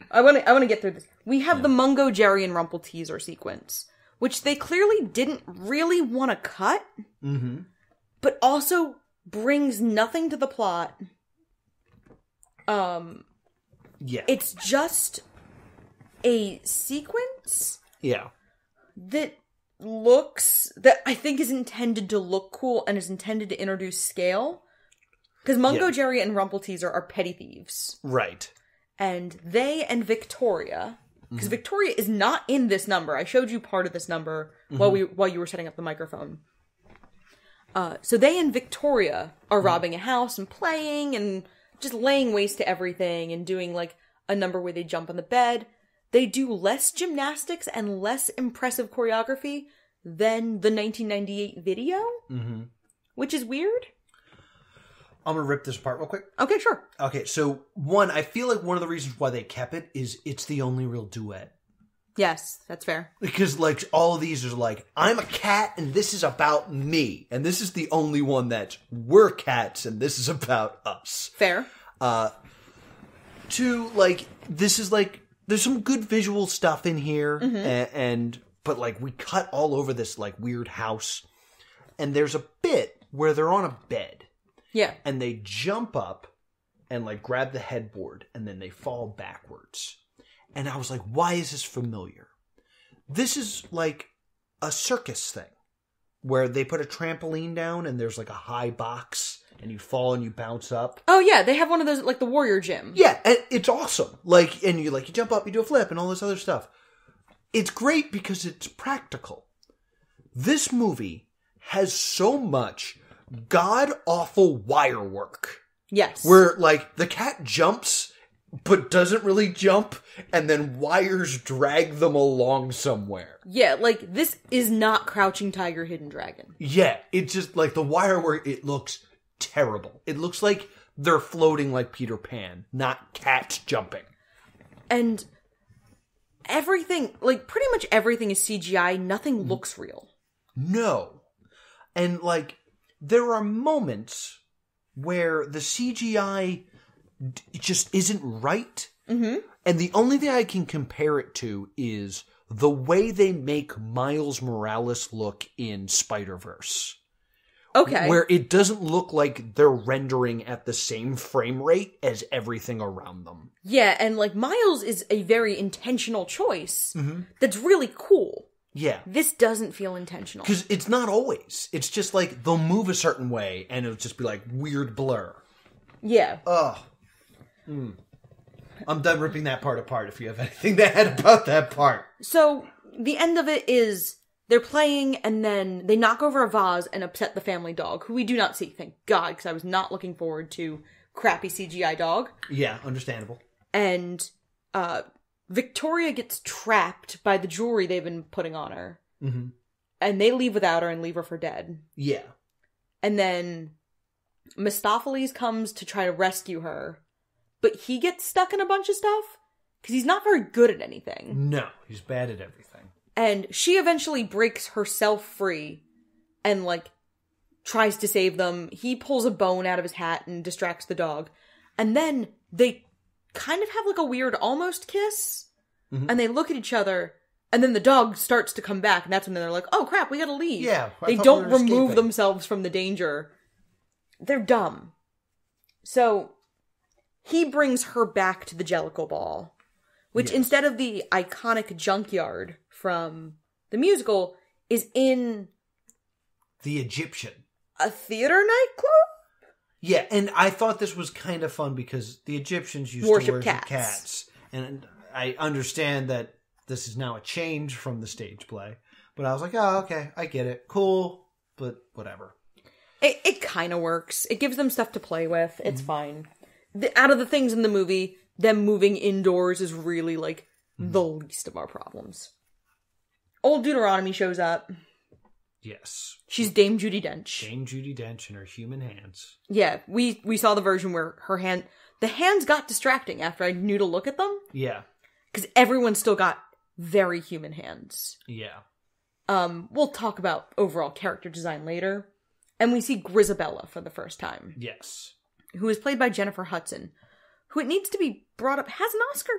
Speaker 1: I want to I want to get through this. We have the Mungojerrie and Rumpleteazer sequence, which they clearly didn't really want to cut,
Speaker 2: Mm-hmm.
Speaker 1: but also brings nothing to the plot. Um,
Speaker 2: Yeah.
Speaker 1: it's just a sequence
Speaker 2: yeah.
Speaker 1: that looks that I think is intended to look cool and is intended to introduce scale. Because Mungo
Speaker 2: Yeah.
Speaker 1: Jerry and Rumpleteazer are petty thieves,
Speaker 2: Right.
Speaker 1: and they and Victoria, because mm-hmm. Victoria is not in this number. I showed you part of this number while mm-hmm. we while you were setting up the microphone. Uh, so they and Victoria are mm-hmm. robbing a house and playing and just laying waste to everything and doing like a number where they jump on the bed. They do less gymnastics and less impressive choreography than the 1998 video, which is weird.
Speaker 2: I'm gonna rip this apart real quick.
Speaker 1: Okay, sure.
Speaker 2: Okay, so one, I feel like one of the reasons why they kept it is it's the only real duet.
Speaker 1: Yes, that's fair.
Speaker 2: Because like all of these are like, I'm a cat and this is about me. And this is the only one that's we're cats and this is about us.
Speaker 1: Fair.
Speaker 2: Uh Two, like, this is like there's some good visual stuff in here mm-hmm. and, and but like we cut all over this like weird house, and there's a bit where they're on a bed
Speaker 1: Yeah.
Speaker 2: and they jump up and like grab the headboard and then they fall backwards. And I was like, why is this familiar? This is like a circus thing where they put a trampoline down and there's like a high box and you fall and you bounce up.
Speaker 1: Oh yeah, they have one of those like the warrior gym.
Speaker 2: Yeah, and it's awesome. Like, and you like you jump up, you do a flip, and all this other stuff. It's great because it's practical. This movie has so much god awful wire work
Speaker 1: Yes.
Speaker 2: where like the cat jumps but doesn't really jump, and then wires drag them along somewhere.
Speaker 1: yeah, like this is not Crouching Tiger, Hidden Dragon.
Speaker 2: Yeah, it's just like the wire work. It looks terrible. It looks like they're floating like Peter Pan, not cats jumping.
Speaker 1: And everything, like pretty much everything is CGI. Nothing looks real.
Speaker 2: No. And like there are moments where the CGI d- just isn't right. Mm-hmm. And the only thing I can compare it to is the way they make Miles Morales look in Spider Verse,
Speaker 1: Okay.
Speaker 2: where it doesn't look like they're rendering at the same frame rate as everything around them.
Speaker 1: yeah, and like Miles is a very intentional choice that's really cool.
Speaker 2: Yeah.
Speaker 1: This doesn't feel intentional.
Speaker 2: Because it's not always. It's just like they'll move a certain way and it'll just be like weird blur.
Speaker 1: Yeah.
Speaker 2: Ugh. Mm. I'm done ripping that part apart if you have anything to add about that part.
Speaker 1: So the end of it is they're playing and then they knock over a vase and upset the family dog, who we do not see, thank God, because I was not looking forward to crappy CGI dog.
Speaker 2: Yeah, understandable.
Speaker 1: And uh Victoria gets trapped by the jewelry they've been putting on her.
Speaker 2: Mm-hmm.
Speaker 1: And they leave without her and leave her for dead.
Speaker 2: Yeah.
Speaker 1: And then Mistoffelees comes to try to rescue her, but he gets stuck in a bunch of stuff because he's not very good at anything.
Speaker 2: No, he's bad at everything.
Speaker 1: And she eventually breaks herself free and, like, tries to save them. He pulls a bone out of his hat and distracts the dog. And then they kind of have, like, a weird almost kiss. Mm-hmm. And they look at each other. And then the dog starts to come back. And that's when they're like, oh crap, we gotta leave.
Speaker 2: Yeah, I
Speaker 1: They don't
Speaker 2: were
Speaker 1: remove
Speaker 2: escaping.
Speaker 1: themselves from the danger. They're dumb. So he brings her back to the Jellicle Ball, which instead of the iconic junkyard from the musical, is in
Speaker 2: The Egyptian.
Speaker 1: a theater nightclub?
Speaker 2: Yeah, and I thought this was kind of fun because the Egyptians used
Speaker 1: Worship
Speaker 2: to worship
Speaker 1: cats.
Speaker 2: cats. And I understand that this is now a change from the stage play. But I was like, oh, okay, I get it. Cool, but whatever.
Speaker 1: It, it kind of works. It gives them stuff to play with. It's mm-hmm. fine. The, out of the things in the movie, them moving indoors is really like mm-hmm. the least of our problems. Old Deuteronomy shows up.
Speaker 2: Yes.
Speaker 1: She's Dame Judi Dench.
Speaker 2: Dame Judi Dench in her human hands.
Speaker 1: Yeah, we we saw the version where her hand, the hands got distracting after I knew to look at them
Speaker 2: Yeah.
Speaker 1: because everyone still got very human hands.
Speaker 2: Yeah.
Speaker 1: Um, we'll talk about overall character design later, and we see Grisabella for the first time.
Speaker 2: Yes.
Speaker 1: who is played by Jennifer Hudson, who it needs to be brought up has an Oscar.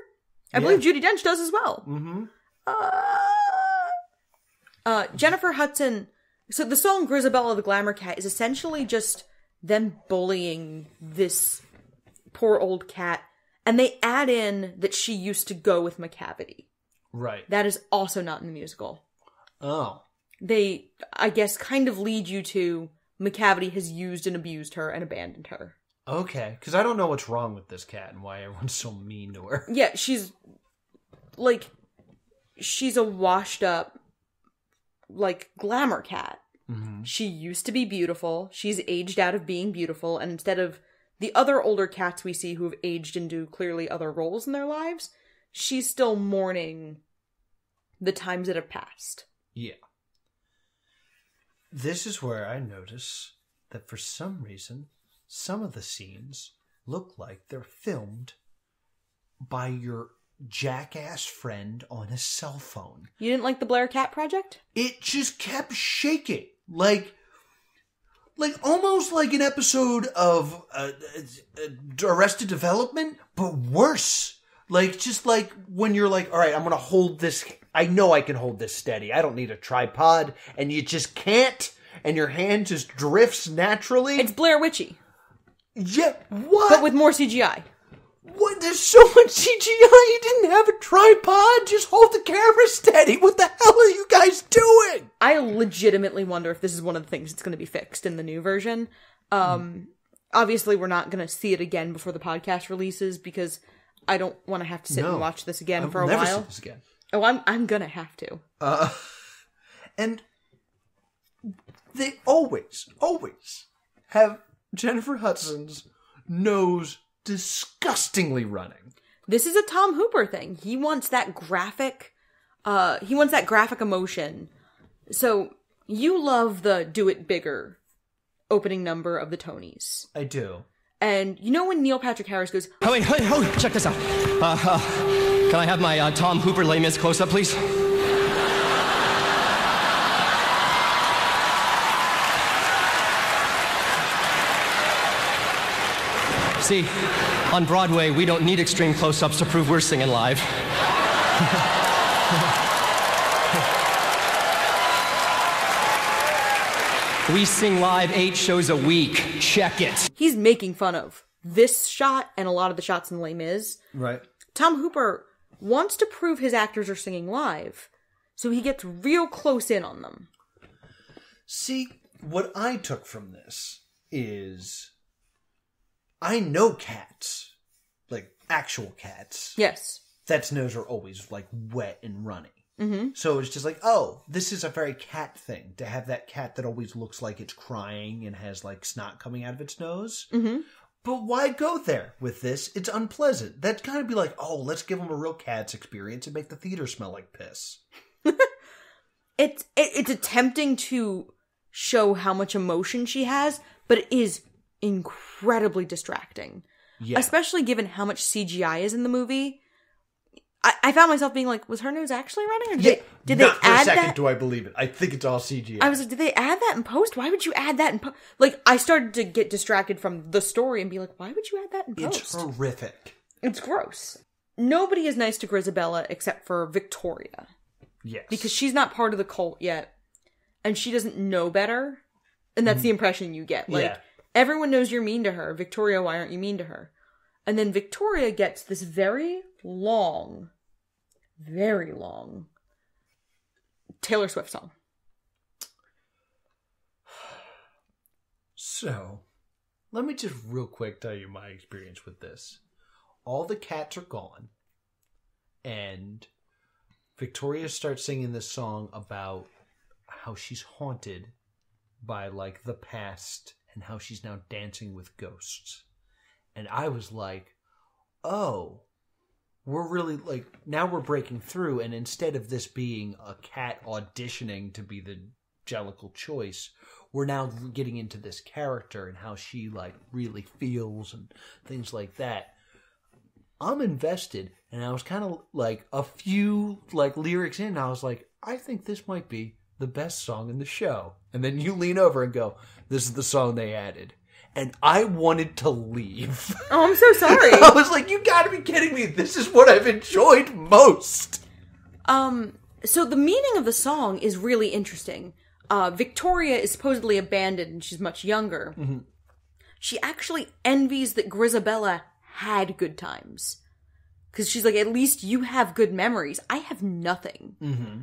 Speaker 1: I
Speaker 2: Yeah.
Speaker 1: believe Judi Dench does as well.
Speaker 2: Mm-hmm.
Speaker 1: Uh, uh, Jennifer Hudson. So the song "Grisabella the Glamour Cat" is essentially just them bullying this poor old cat, and they add in that she used to go with Macavity.
Speaker 2: Right.
Speaker 1: That is also not in the musical.
Speaker 2: Oh.
Speaker 1: They, I guess, kind of lead you to Macavity has used and abused her and abandoned her.
Speaker 2: Okay. Because I don't know what's wrong with this cat and why everyone's so mean to her.
Speaker 1: Yeah, she's like she's a washed up like glamour cat. Mm-hmm. She used to be beautiful. She's aged out of being beautiful and instead of the other older cats we see who have aged into clearly other roles in their lives, she's still mourning the times that have passed.
Speaker 2: Yeah. This is where I notice that for some reason, some of the scenes look like they're filmed by your jackass friend on a cell phone.
Speaker 1: You didn't like the Blair Cat Project?
Speaker 2: It just kept shaking. Like, like almost like an episode of uh, uh, Arrested Development, but worse. Like, just like when you're like, all right, I'm gonna hold this, I know I can hold this steady. I don't need a tripod. And you just can't. And your hand just drifts naturally.
Speaker 1: It's Blair Witchy,
Speaker 2: yeah. What?
Speaker 1: but with more CGI.
Speaker 2: What? There's so much CGI. You didn't have a tripod. Just hold the camera steady. What the hell are you guys doing?
Speaker 1: I legitimately wonder if this is one of the things that's going to be fixed in the new version. Um, obviously, we're not going to see it again before the podcast releases because I don't want to have to sit
Speaker 2: No.
Speaker 1: and watch this again
Speaker 2: I
Speaker 1: for a
Speaker 2: never
Speaker 1: while.
Speaker 2: see this again.
Speaker 1: Oh, I'm I'm gonna have to.
Speaker 2: Uh, And they always, always have Jennifer Hudson's nose disgustingly running.
Speaker 1: This is a Tom Hooper thing. He wants that graphic. Uh, he wants that graphic emotion. So you love the "Do It Bigger" opening number of the Tonys,
Speaker 2: I do.
Speaker 1: and you know when Neil Patrick Harris goes,
Speaker 6: Oh, wait, wait, oh, check this out. Uh, uh, can I have my uh, Tom Hooper Les Mis close up, please? See, on Broadway, we don't need extreme close ups to prove we're singing live. we sing live eight shows a week. Check it.
Speaker 1: he's making fun of this shot and a lot of the shots in Les Mis.
Speaker 2: Right.
Speaker 1: Tom Hooper wants to prove his actors are singing live, so he gets real close in on them.
Speaker 2: See, what I took from this is I know cats, like actual cats.
Speaker 1: Yes.
Speaker 2: That's nose are always like wet and runny. Mm-hmm. So it's just like, oh, this is a very cat thing to have that cat that always looks like it's crying and has like snot coming out of its nose. Mm-hmm. But why go there with this? It's unpleasant. That's kind of be like, oh, let's give them a real cat's experience and make the theater smell like piss.
Speaker 1: It's it, it's attempting to show how much emotion she has, but it is incredibly distracting.
Speaker 2: Yeah.
Speaker 1: Especially given how much CGI is in the movie. I, I found myself being like, was her nose actually running? Or did they, did
Speaker 2: Not
Speaker 1: they
Speaker 2: for a
Speaker 1: add
Speaker 2: second
Speaker 1: that?
Speaker 2: do I believe it. I think it's all CGI.
Speaker 1: I was like, did they add that in post? Why would you add that in post? Like, I started to get distracted from the story and be like, why would you add that in post?
Speaker 2: it's horrific.
Speaker 1: It's gross. Nobody is nice to Grisabella except for Victoria
Speaker 2: Yes.
Speaker 1: because she's not part of the cult yet, and she doesn't know better, and that's mm-hmm. the impression you get. Like
Speaker 2: Yeah.
Speaker 1: Everyone knows you're mean to her. Victoria, why aren't you mean to her? And then Victoria gets this very long, very long Taylor Swift song.
Speaker 2: So, let me just real quick tell you my experience with this. All the cats are gone, and Victoria starts singing this song about how she's haunted by like the past and how she's now dancing with ghosts. And I was like, oh, we're really like now we're breaking through and instead of this being a cat auditioning to be the jellicle choice we're now getting into this character and how she like really feels and things like that i'm invested and i was kind of like a few like lyrics in i was like i think this might be the best song in the show and then you lean over and go this is the song they added and i wanted to leave
Speaker 1: Oh, I'm so sorry.
Speaker 2: I was like, you gotta be kidding me. This is what I've enjoyed most.
Speaker 1: Um, so the meaning of the song is really interesting. Uh, Victoria is supposedly abandoned and she's much younger. She actually envies that Grisabella had good times. Because she's like, at least you have good memories. I have nothing. Mm-hmm.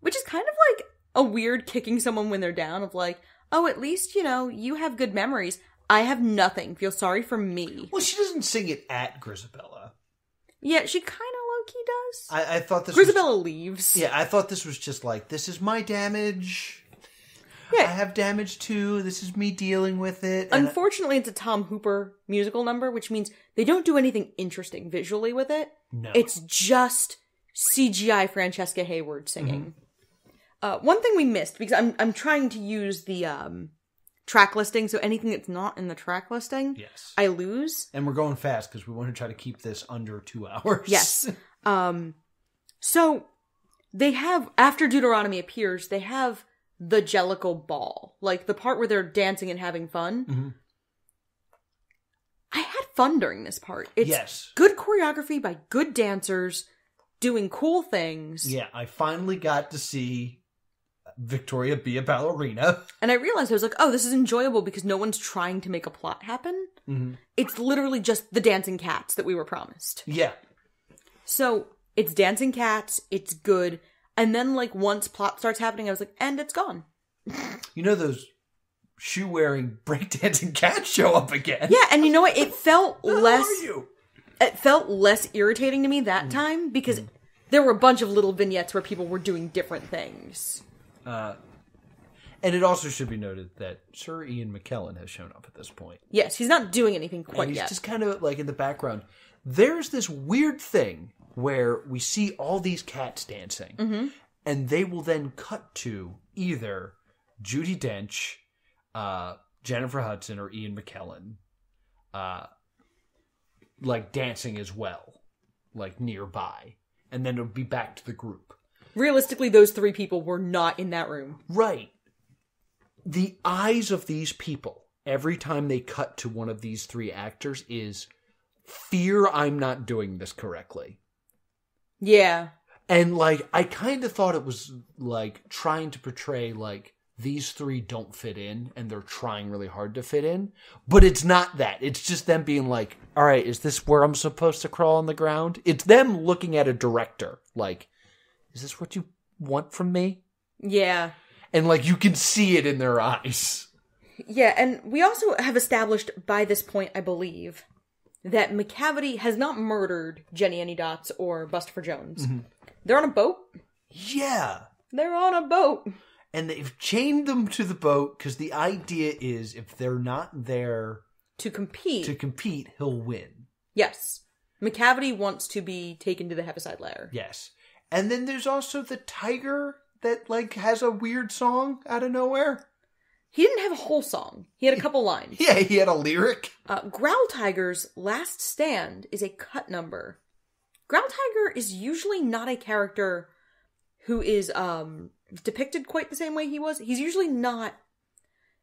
Speaker 1: Which is kind of like a weird kicking someone when they're down of like, oh, at least, you know, you have good memories. I have nothing. Feel sorry for me.
Speaker 2: Well, she doesn't sing it at Grisabella.
Speaker 1: Yeah, she kind of low key does.
Speaker 2: I, I thought this
Speaker 1: Grisabella
Speaker 2: was.
Speaker 1: leaves.
Speaker 2: Yeah, I thought this was just like, this is my damage.
Speaker 1: Yeah.
Speaker 2: I have damage too. This is me dealing with it.
Speaker 1: Unfortunately, it's a Tom Hooper musical number, which means they don't do anything interesting visually with it.
Speaker 2: No.
Speaker 1: It's just CGI Francesca Hayward singing. Mm-hmm. Uh, one thing we missed because I'm I'm trying to use the um, track listing, so anything that's not in the track listing,
Speaker 2: Yes.
Speaker 1: I lose.
Speaker 2: and we're going fast because we want to try to keep this under two hours.
Speaker 1: Yes. Um, so they have after Deuteronomy appears, they have the Jellicle Ball, like the part where they're dancing and having fun. I had fun during this part. It's
Speaker 2: Yes.
Speaker 1: good choreography by good dancers. doing cool things.
Speaker 2: Yeah, I finally got to see Victoria be a ballerina.
Speaker 1: And I realized I was like, oh, this is enjoyable because no one's trying to make a plot happen.
Speaker 2: Mm-hmm.
Speaker 1: It's literally just the dancing cats that we were promised.
Speaker 2: Yeah.
Speaker 1: So it's dancing cats, it's good. And then, like, once plot starts happening, I was like, and it's gone.
Speaker 2: You know those shoe wearing breakdancing cats show up again.
Speaker 1: Yeah, and you know what? It felt less.
Speaker 2: are you?
Speaker 1: It felt less irritating to me that time because there were a bunch of little vignettes where people were doing different things.
Speaker 2: And it also should be noted that Sir Ian McKellen has shown up at this point.
Speaker 1: Yes, he's not doing anything quite
Speaker 2: and he's
Speaker 1: yet.
Speaker 2: just kind of like in the background. There's this weird thing where we see all these cats dancing,
Speaker 1: Mm-hmm.
Speaker 2: and they will then cut to either Judi Dench, uh, Jennifer Hudson, or Ian McKellen, uh, like dancing as well, like nearby, and then it'll be back to the group.
Speaker 1: Realistically, those three people were not in that room.
Speaker 2: Right. The eyes of these people, every time they cut to one of these three actors, is fear I'm not doing this correctly.
Speaker 1: Yeah.
Speaker 2: And like, I kind of thought it was like trying to portray like these three don't fit in and they're trying really hard to fit in. But it's not that. It's just them being like, all right, is this where I'm supposed to crawl on the ground? It's them looking at a director like, is this what you want from me?
Speaker 1: Yeah.
Speaker 2: And like, you can see it in their eyes.
Speaker 1: Yeah, and we also have established by this point, I believe, that Macavity has not murdered Jennyanydots or Buster Jones. Mm-hmm. They're on a boat.
Speaker 2: Yeah.
Speaker 1: They're on a boat.
Speaker 2: And they've chained them to the boat because the idea is if they're not there
Speaker 1: To compete.
Speaker 2: to compete, he'll win.
Speaker 1: yes. Macavity wants to be taken to the Heaviside Lair.
Speaker 2: Yes. And then there's also the tiger that like has a weird song out of nowhere.
Speaker 1: He didn't have a whole song. He had a couple lines.
Speaker 2: Yeah, he had a lyric.
Speaker 1: Uh, Growl Tiger's Last Stand is a cut number. Growl Tiger is usually not a character who is um, depicted quite the same way he was. He's usually not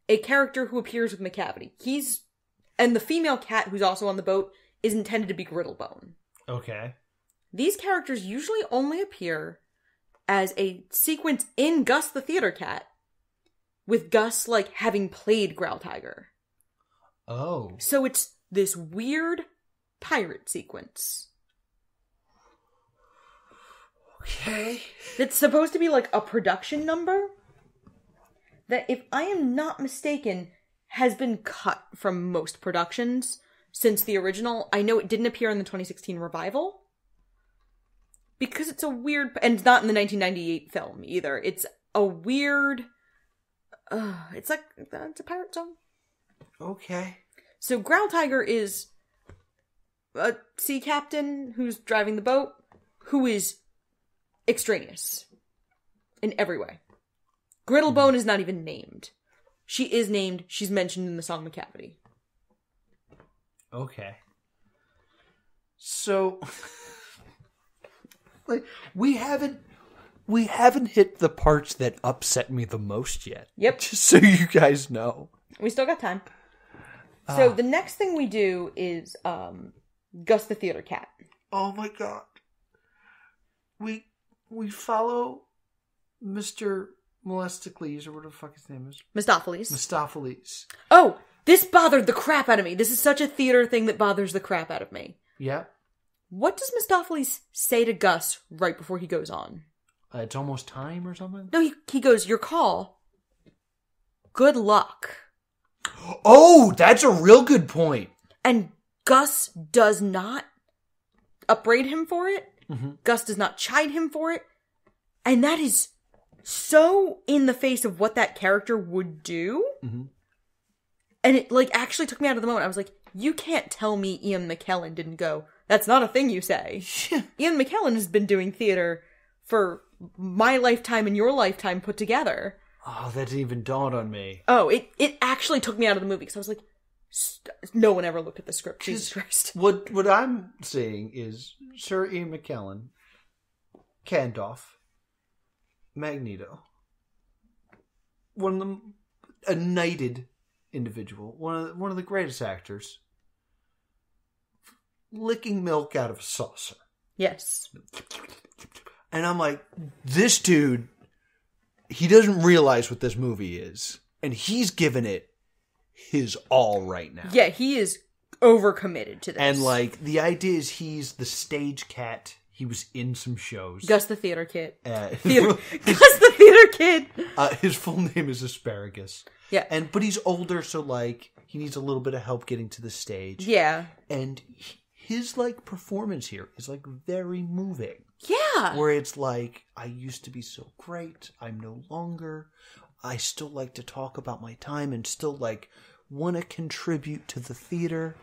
Speaker 1: a character who appears with Macavity. He's and the female cat who's also on the boat is intended to be Griddlebone.
Speaker 2: Okay.
Speaker 1: These characters usually only appear as a sequence in Gus the Theater Cat, with Gus like having played Growl Tiger.
Speaker 2: Oh.
Speaker 1: So it's this weird pirate sequence.
Speaker 2: Okay.
Speaker 1: It's supposed to be like a production number that, if I am not mistaken, has been cut from most productions since the original. I know it didn't appear in the 2016 revival because it's a weird, and not in the 1998 film either. It's a weird. Uh, it's like it's a pirate song.
Speaker 2: Okay.
Speaker 1: So Growl Tiger is a sea captain who's driving the boat, who is extraneous in every way. Griddlebone is not even named. She is named. She's mentioned in the song Macavity.
Speaker 2: Okay. So like we haven't we haven't hit the parts that upset me the most yet.
Speaker 1: Yep.
Speaker 2: Just so you guys know.
Speaker 1: We still got time. So the next thing we do is um Gus the Theater Cat.
Speaker 2: Oh my god. We we follow Mr. Molesticles or whatever the fuck his name is.
Speaker 1: Mistoffelees.
Speaker 2: Mistoffelees.
Speaker 1: oh, this bothered the crap out of me. This is such a theater thing that bothers the crap out of me.
Speaker 2: Yeah.
Speaker 1: What does Mistoffelees say to Gus right before he goes on?
Speaker 2: Uh, it's almost time or something.
Speaker 1: No, he, he goes, Your call. Good luck.
Speaker 2: Oh, that's a real good point.
Speaker 1: And Gus does not upbraid him for it. Gus does not chide him for it. And that is so in the face of what that character would do. And it like actually took me out of the moment. I was like, you can't tell me Ian McKellen didn't go. That's not a thing you say. Ian McKellen has been doing theater for my lifetime and your lifetime put together.
Speaker 2: Oh, that didn't even dawn on me.
Speaker 1: Oh, it it actually took me out of the movie because I was like, no one ever looked at the script. Jesus Christ.
Speaker 2: What what I'm seeing is Sir Ian McKellen, Gandalf, Magneto, one of them, a knighted individual, one of the, one of the greatest actors, licking milk out of a saucer.
Speaker 1: Yes.
Speaker 2: And I'm like, this dude, he doesn't realize what this movie is. And he's given it his all right now.
Speaker 1: Yeah, he is overcommitted to this.
Speaker 2: And like, the idea is he's the stage cat. He was in some shows.
Speaker 1: Gus the theater kid.
Speaker 2: Uh,
Speaker 1: Theater, Gus the theater kid.
Speaker 2: uh, his full name is Asparagus.
Speaker 1: Yeah.
Speaker 2: And but he's older, so like he needs a little bit of help getting to the stage.
Speaker 1: Yeah.
Speaker 2: And he- his like performance here is like very moving.
Speaker 1: Yeah.
Speaker 2: where it's like I used to be so great, I'm no longer. I still like to talk about my time and still like want to contribute to the theater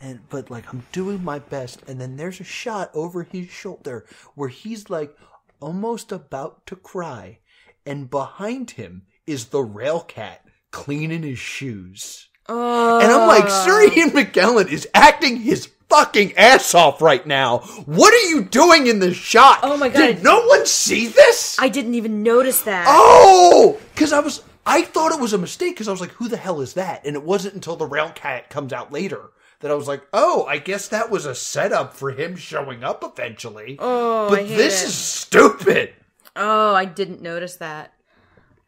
Speaker 2: and but like I'm doing my best and then there's a shot over his shoulder where he's like almost about to cry and behind him is the rail cat cleaning his shoes.
Speaker 1: Oh.
Speaker 2: And I'm like, Sir Ian McKellen is acting his fucking ass off right now. What are you doing in this shot?
Speaker 1: Oh my god.
Speaker 2: Did no one see this?
Speaker 1: I didn't even notice that.
Speaker 2: oh, because I was, I thought it was a mistake because I was like, who the hell is that? And it wasn't until the rail cat comes out later that I was like, oh, I guess that was a setup for him showing up eventually.
Speaker 1: Oh,
Speaker 2: but this
Speaker 1: it.
Speaker 2: is stupid.
Speaker 1: Oh, I didn't notice that.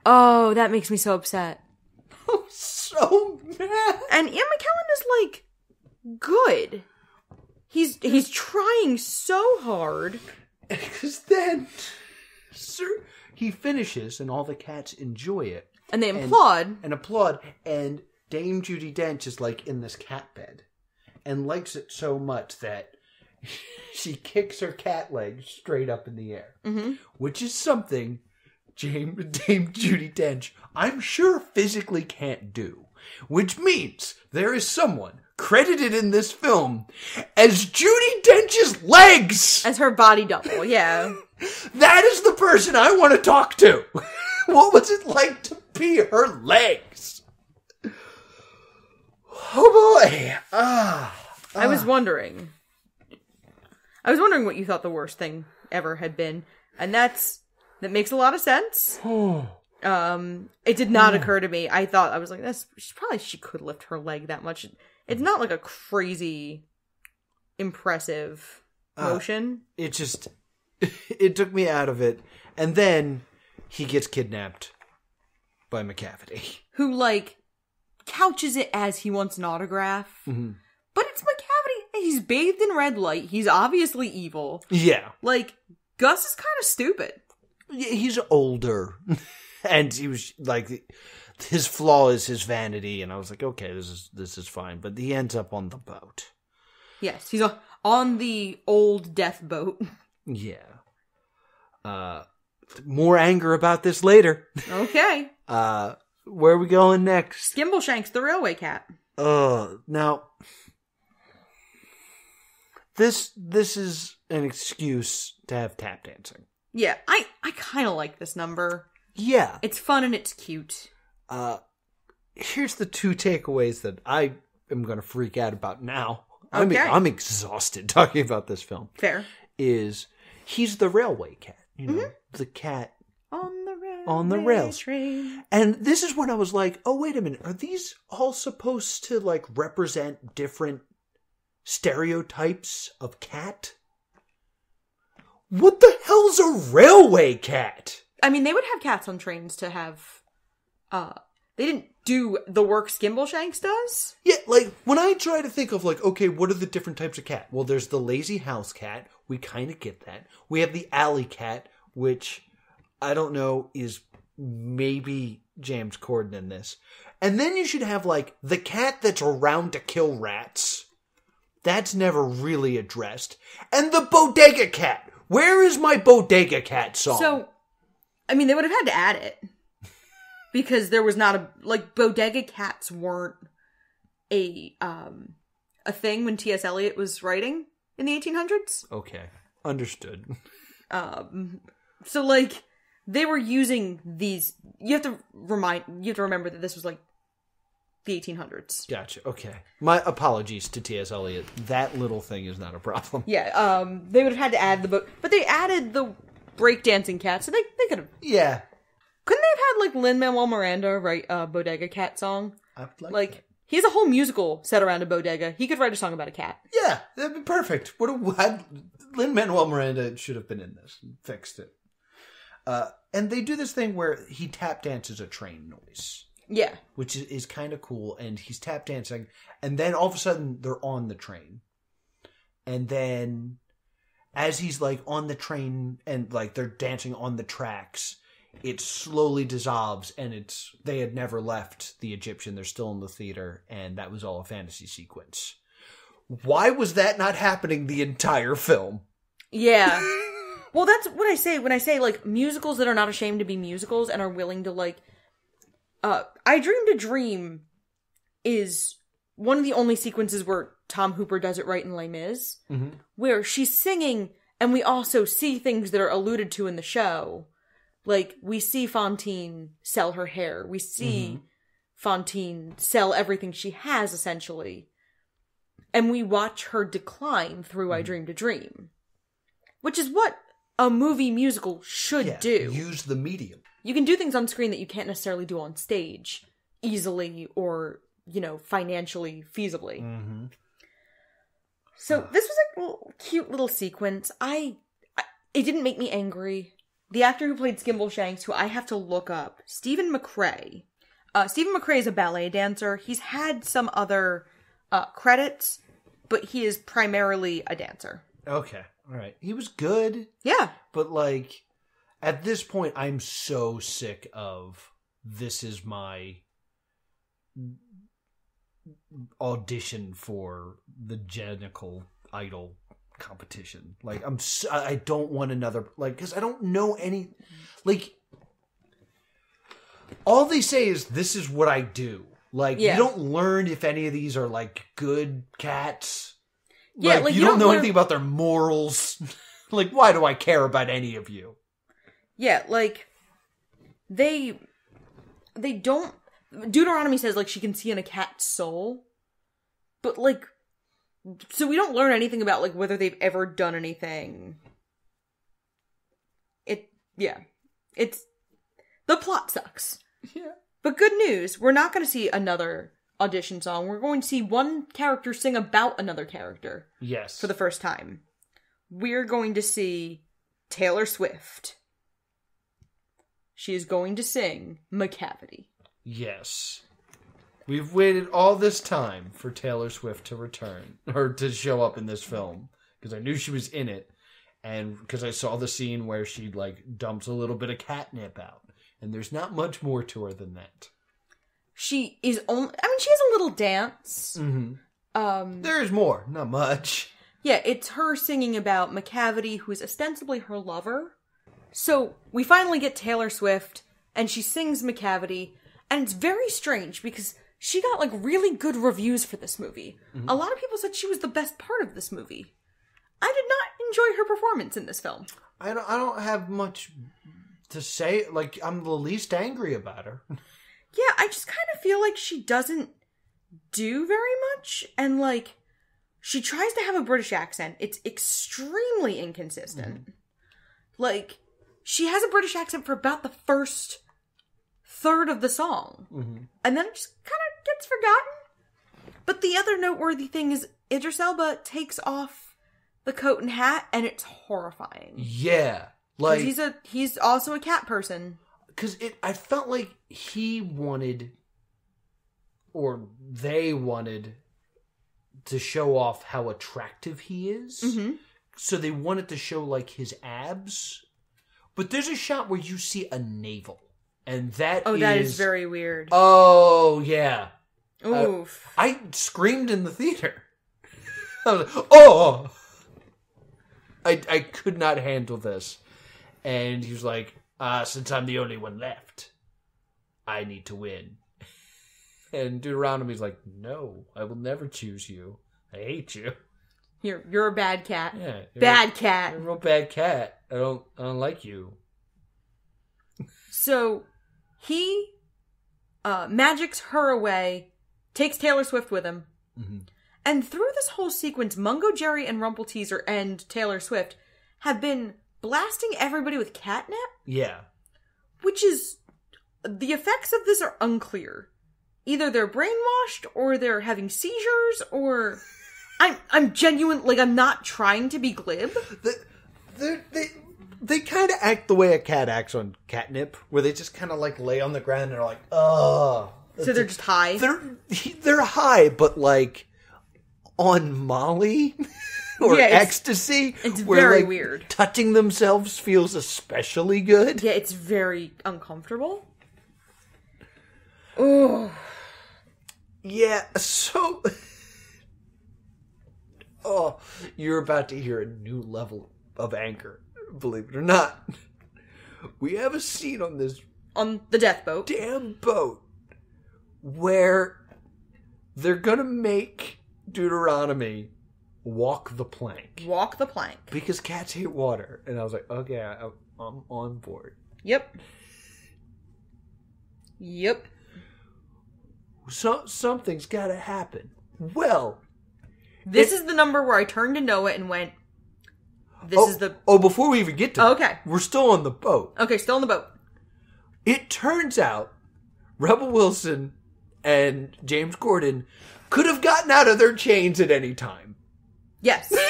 Speaker 1: Oh, that makes me so upset.
Speaker 2: I'm so mad.
Speaker 1: And Ian McKellen is like good. He's he's trying so hard.
Speaker 2: Because then, sir, he finishes and all the cats enjoy it.
Speaker 1: And they applaud.
Speaker 2: and applaud. And Dame Judi Dench is like in this cat bed and likes it so much that she kicks her cat leg straight up in the air, mm-hmm. which is something Dame, Dame Judi Dench, I'm sure, physically can't do. Which means there is someone credited in this film as Judi Dench's legs.
Speaker 1: as her body double, yeah.
Speaker 2: That is the person I want to talk to. what was it like to be her legs? Oh boy. Ah.
Speaker 1: I was wondering. I was wondering what you thought the worst thing ever had been, and that's that makes a lot of sense. Um, it did not occur to me. I thought I was like, that's she probably she could lift her leg that much. It's not like a crazy impressive motion.
Speaker 2: It just it took me out of it. And then he gets kidnapped by Macavity.
Speaker 1: who like couches it as he wants an autograph. But it's Macavity. He's bathed in red light. He's obviously evil.
Speaker 2: Yeah.
Speaker 1: Like Gus is kind of stupid.
Speaker 2: Yeah, He's older. and he was like his flaw is his vanity and I was like, okay, this is this is fine. But he ends up on the boat.
Speaker 1: Yes, he's on the old death boat.
Speaker 2: Yeah. Uh more anger about this later.
Speaker 1: Okay.
Speaker 2: Uh where are we going next?
Speaker 1: Skimbleshanks, the railway cat.
Speaker 2: Uh now this this is an excuse to have tap dancing.
Speaker 1: Yeah, I I kind of like this number.
Speaker 2: Yeah.
Speaker 1: It's fun and it's cute.
Speaker 2: Uh here's the two takeaways that I am going to freak out about now. I mean,
Speaker 1: Okay.
Speaker 2: I'm exhausted talking about this film.
Speaker 1: Fair.
Speaker 2: Is he's the railway cat, you know, the cat
Speaker 1: On the railway
Speaker 2: On the rails.
Speaker 1: train.
Speaker 2: And this is when I was like, oh, wait a minute. Are these all supposed to like represent different stereotypes of cat? What the hell's a railway cat?
Speaker 1: I mean, they would have cats on trains to have. Uh, they didn't do the work Skimbleshanks does.
Speaker 2: Yeah, like when I try to think of like, okay, what are the different types of cat? Well, there's the lazy house cat. We kind of get that. We have the alley cat, which I don't know is maybe James Corden in this. And then you should have like the cat that's around to kill rats. That's never really addressed. And the bodega cat. Where is my bodega cat song?
Speaker 1: So, I mean, they would have had to add it because there was not a like bodega cats weren't a um a thing when T.S. Eliot was writing in the 1800s.
Speaker 2: okay, understood.
Speaker 1: Um, so like they were using these. You have to remind. You have to remember that this was like the 1800s.
Speaker 2: Gotcha. Okay. My apologies to T.S. Eliot. That little thing is not a problem.
Speaker 1: Yeah. Um, they would have had to add the book, but they added the breakdancing cat, so they they could have.
Speaker 2: Yeah.
Speaker 1: Couldn't they have had like Lin Manuel Miranda write a bodega cat song?
Speaker 2: I would like,
Speaker 1: Like He has a whole musical set around a bodega. He could write a song about a cat.
Speaker 2: Yeah, that'd be perfect. What a Lin Manuel Miranda should have been in this and fixed it. Uh, and they do this thing where he tap dances a train noise,
Speaker 1: Yeah.
Speaker 2: which is, is kind of cool. And he's tap dancing, and then all of a sudden they're on the train, and then as he's like on the train and like they're dancing on the tracks, it slowly dissolves, and it's they had never left the Egyptian. They're still in the theater, and that was all a fantasy sequence. Why was that not happening the entire film?
Speaker 1: Yeah. well, that's what I say when I say like musicals that are not ashamed to be musicals and are willing to like uh I Dreamed a Dream is one of the only sequences where Tom Hooper does it right in Les Mis, mm-hmm. where she's singing and we also see things that are alluded to in the show. Like we see Fantine sell her hair. We see mm-hmm. Fantine sell everything she has essentially. And we watch her decline through I mm-hmm. Dreamed a Dream which is what a movie musical should do.
Speaker 2: Use the medium.
Speaker 1: you can do things on screen that you can't necessarily do on stage easily or, you know, financially feasibly.
Speaker 2: Mm-hmm.
Speaker 1: So this was a cute little sequence. I, I it didn't make me angry. The actor who played Skimbleshanks, who I have to look up, Steven McRae. Uh, Steven McRae is a ballet dancer. He's had some other uh, credits, but he is primarily a dancer.
Speaker 2: Okay, all right. He was good,
Speaker 1: Yeah,
Speaker 2: but like at this point, I'm so sick of this is my audition for the Jellicle Idol competition. Like I'm, s I I don't want another like because I don't know any like. All they say is this is what I do. Like
Speaker 1: Yeah.
Speaker 2: you don't learn if any of these are like good cats.
Speaker 1: Yeah,
Speaker 2: like,
Speaker 1: like,
Speaker 2: you,
Speaker 1: you
Speaker 2: don't,
Speaker 1: don't
Speaker 2: know
Speaker 1: learn-
Speaker 2: anything about their morals. like why do I care about any of you?
Speaker 1: Yeah, like they they don't Deuteronomy says like she can see in a cat's soul. But like so we don't learn anything about like whether they've ever done anything. It yeah. It's the plot sucks.
Speaker 2: Yeah.
Speaker 1: But good news, we're not going to see another audition song. We're going to see one character sing about another character
Speaker 2: Yes.
Speaker 1: for the first time. We're going to see Taylor Swift. She is going to sing Macavity.
Speaker 2: Yes. We've waited all this time for Taylor Swift to return or to show up in this film because I knew she was in it and because I saw the scene where she like dumps a little bit of catnip out and there's not much more to her than that.
Speaker 1: She is only I mean she has a little dance. Um
Speaker 2: There is more, not much.
Speaker 1: yeah, it's her singing about Macavity who is ostensibly her lover. So, we finally get Taylor Swift and she sings Macavity and it's very strange because she got like really good reviews for this movie. Mm-hmm. A lot of people said she was the best part of this movie. I did not enjoy her performance in this film.
Speaker 2: I don't I don't have much to say like I'm the least angry about her.
Speaker 1: Yeah, I just kind of feel like she doesn't do very much and like she tries to have a British accent. It's extremely inconsistent. Mm-hmm. Like she has a British accent for about the first third of the song. And then it just kind of gets forgotten. But the other noteworthy thing is Idris Elba takes off the coat and hat and it's horrifying.
Speaker 2: Yeah. Like
Speaker 1: he's a he's also a cat person.
Speaker 2: because it i felt like he wanted or they wanted to show off how attractive he is
Speaker 1: Mm-hmm.
Speaker 2: so they wanted to show like his abs but there's a shot where you see a navel and that
Speaker 1: Oh, that is very weird.
Speaker 2: oh yeah.
Speaker 1: Oof.
Speaker 2: i screamed in the theater. I was like, oh! I, I could not handle this. And he was like uh, since i'm the only one left i need to win. And deuteronomy's like no i will never choose you. I hate you.
Speaker 1: You're you're a bad cat.
Speaker 2: yeah
Speaker 1: Bad
Speaker 2: a,
Speaker 1: cat.
Speaker 2: you're a real bad cat. I don't i don't like you.
Speaker 1: So he uh magics her away, takes Taylor Swift with him. And through this whole sequence, Mungojerrie and Rumpleteazer and Taylor Swift have been blasting everybody with catnip,
Speaker 2: yeah
Speaker 1: which is the effects of this are unclear. either they're brainwashed or they're having seizures or I'm I'm genuine like I'm not trying to be glib.
Speaker 2: The, they're- they they kind of act the way a cat acts on catnip, where they just kind of like lay on the ground and are like, "Oh."
Speaker 1: So they're just high.
Speaker 2: They're they're high, but like on Molly or
Speaker 1: Yeah, it's-
Speaker 2: ecstasy.
Speaker 1: it's
Speaker 2: where,
Speaker 1: very
Speaker 2: like,
Speaker 1: weird.
Speaker 2: Touching themselves feels especially good.
Speaker 1: yeah, it's very uncomfortable. Oh,
Speaker 2: Yeah, so Oh, you're about to hear a new level of anger, believe it or not. We have a scene on this
Speaker 1: on the death boat.
Speaker 2: damn boat where they're gonna make Deuteronomy walk the plank
Speaker 1: Walk the plank.
Speaker 2: because cats hate water, and I was like, okay, I, I'm on board.
Speaker 1: Yep. Yep.
Speaker 2: So something's got to happen. Well,
Speaker 1: This is the number where I turned to Noah and went, This
Speaker 2: oh,
Speaker 1: is the
Speaker 2: oh, before we even get to,
Speaker 1: Okay.
Speaker 2: that, we're still on the boat.
Speaker 1: Okay, still on the boat.
Speaker 2: It turns out Rebel Wilson and James Corden could have gotten out of their chains at any time.
Speaker 1: Yes.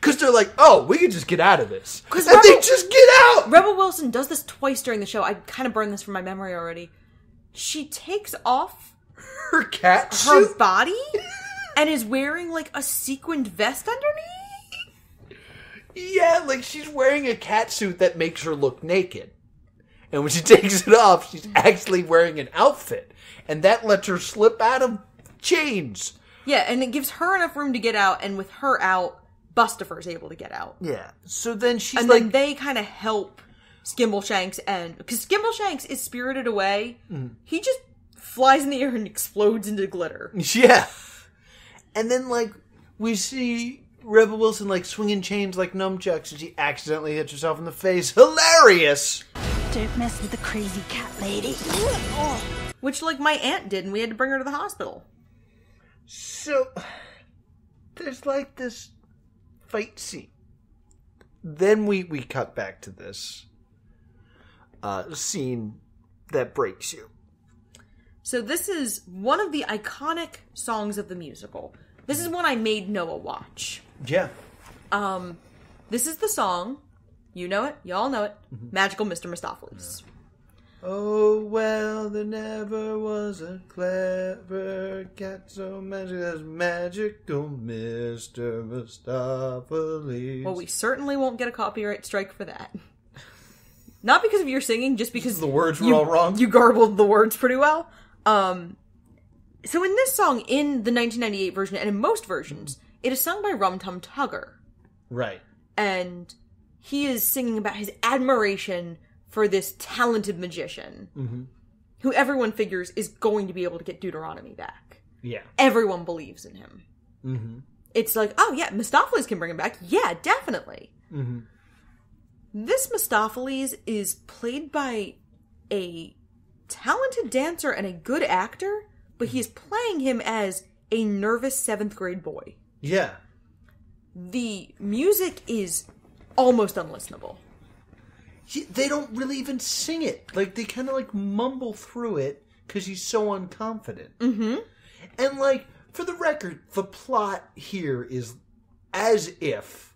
Speaker 2: Because they're like, oh, we can just get out of this.
Speaker 1: 'Cause
Speaker 2: And they just get out!
Speaker 1: Rebel Wilson does this twice during the show. I kind of burned this from my memory already. She takes off
Speaker 2: Her cat
Speaker 1: her
Speaker 2: suit.
Speaker 1: body and is wearing like a sequined vest underneath.
Speaker 2: Yeah, like she's wearing a cat suit that makes her look naked. And when she takes it off, she's actually wearing an outfit. And that lets her slip out of chains.
Speaker 1: Yeah, and it gives her enough room to get out, and with her out, Bustopher's able to get out.
Speaker 2: Yeah. So then she's
Speaker 1: And
Speaker 2: like,
Speaker 1: then they kind of help Skimbleshanks, and because Skimbleshanks is spirited away,
Speaker 2: Mm.
Speaker 1: he just flies in the air and explodes into glitter.
Speaker 2: yeah. And then like we see Rebel Wilson like swinging chains like nunchucks, and she accidentally hits herself in the face. Hilarious.
Speaker 4: Don't mess with the crazy cat lady.
Speaker 1: Which, like, my aunt did, and we had to bring her to the hospital.
Speaker 2: So there's like this fight scene. Then we we cut back to this uh scene that breaks you.
Speaker 1: So this is one of the iconic songs of the musical. This is one I made Noah watch.
Speaker 2: Yeah.
Speaker 1: Um, this is the song. You know it. Y'all know it. Magical Mr. Mistoffelees.
Speaker 2: Oh well, there never was a clever cat so magic as magical Mr. Mistoffelees.
Speaker 1: Well, we certainly won't get a copyright strike for that. Not because of your singing, just because
Speaker 2: The words were
Speaker 1: you,
Speaker 2: all wrong?
Speaker 1: You garbled the words pretty well. Um, so in this song, in the 1998 version, and in most versions, it is sung by Rum Tum Tugger.
Speaker 2: right.
Speaker 1: and he is singing about his admiration for this talented magician who everyone figures is going to be able to get Deuteronomy back.
Speaker 2: Yeah.
Speaker 1: Everyone believes in him. Mm-hmm. It's like, oh yeah, Mistoffelees can bring him back. Yeah, definitely. Mm-hmm. This Mistoffelees is played by a talented dancer and a good actor, but he is playing him as a nervous seventh grade boy
Speaker 2: Yeah.
Speaker 1: the music is almost unlistenable.
Speaker 2: He- they don't really even sing it. Like they kind of like mumble through it because he's so unconfident. Mm-hmm. And like for the record, the plot here is as if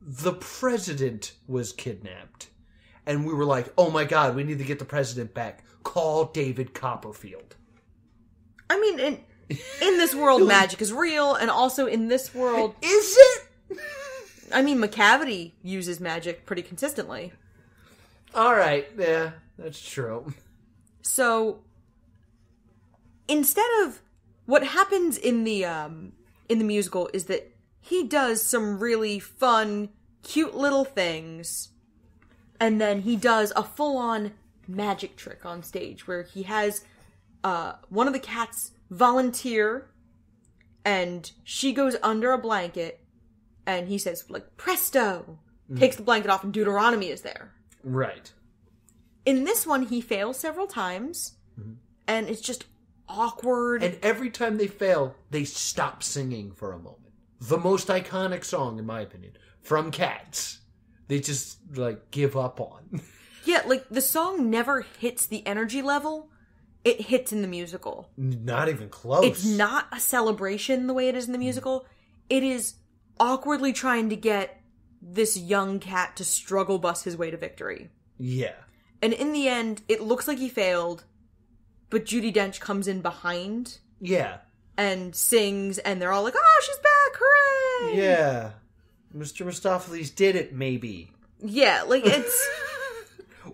Speaker 2: the president was kidnapped, and we were like, "Oh my god, we need to get the president back." Call David Copperfield.
Speaker 1: I mean, in in this world, magic is real, and also in this world,
Speaker 2: Is it?
Speaker 1: I mean, Macavity uses magic pretty consistently.
Speaker 2: All right, yeah, that's true.
Speaker 1: So instead of what happens in the um in the musical is that he does some really fun, cute little things, and then he does a full on magic trick on stage where he has uh one of the cats volunteer and she goes under a blanket and he says like presto mm-hmm. takes the blanket off and deuteronomy is there
Speaker 2: Right.
Speaker 1: in this one he fails several times mm-hmm. and it's just awkward
Speaker 2: And every time they fail, they stop singing for a moment. The most iconic song, in my opinion, from Cats. They just like give up on.
Speaker 1: yeah like the song never hits the energy level it hits in the musical.
Speaker 2: Not even close.
Speaker 1: It's not a celebration the way it is in the musical. It is awkwardly trying to get this young cat to struggle bus his way to victory.
Speaker 2: Yeah.
Speaker 1: And in the end, it looks like he failed, but Judi Dench comes in behind
Speaker 2: Yeah.
Speaker 1: and sings, and they're all like, "Oh, she's back! Hooray!"
Speaker 2: Yeah. Mr. Mistoffelees did it, maybe.
Speaker 1: yeah, like it's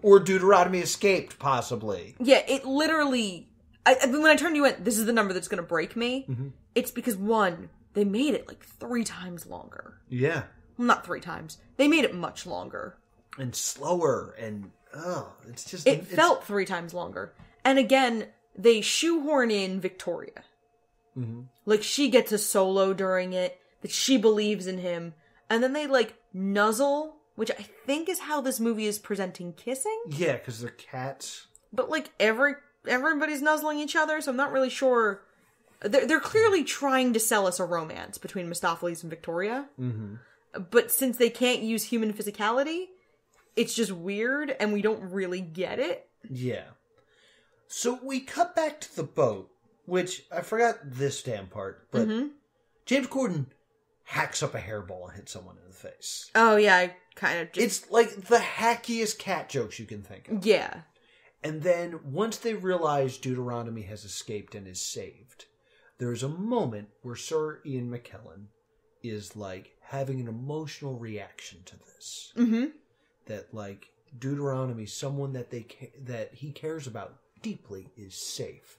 Speaker 2: Or Deuteronomy escaped, possibly.
Speaker 1: yeah, it literally. I, I- when I turned to you, went, "This is the number that's going to break me." Mm-hmm. It's because one, they made it like three times longer.
Speaker 2: Yeah.
Speaker 1: Well, not three times. They made it much longer.
Speaker 2: And slower and oh, it's just
Speaker 1: It
Speaker 2: it's-
Speaker 1: felt three times longer. And again, they shoehorn in Victoria. Mm-hmm. Like she gets a solo during it, that she believes in him, and then they like nuzzle, which I think is how this movie is presenting kissing.
Speaker 2: Yeah, because they're cats.
Speaker 1: But like every everybody's nuzzling each other, so I'm not really sure. They're, they're clearly trying to sell us a romance between Mistoffelees and Victoria. Mm-hmm. But since they can't use human physicality, it's just weird, and we don't really get it.
Speaker 2: Yeah. So we cut back to the boat, which I forgot this damn part, but James Corden hacks up a hairball and hits someone in the face.
Speaker 1: Oh yeah, I kind of just
Speaker 2: It's like the hackiest cat jokes you can think of.
Speaker 1: yeah.
Speaker 2: And then once they realize Deuteronomy has escaped and is saved, there's a moment where Sir Ian McKellen is like having an emotional reaction to this. Mm-hmm. That like Deuteronomy, someone that they ca- that he cares about deeply, is safe,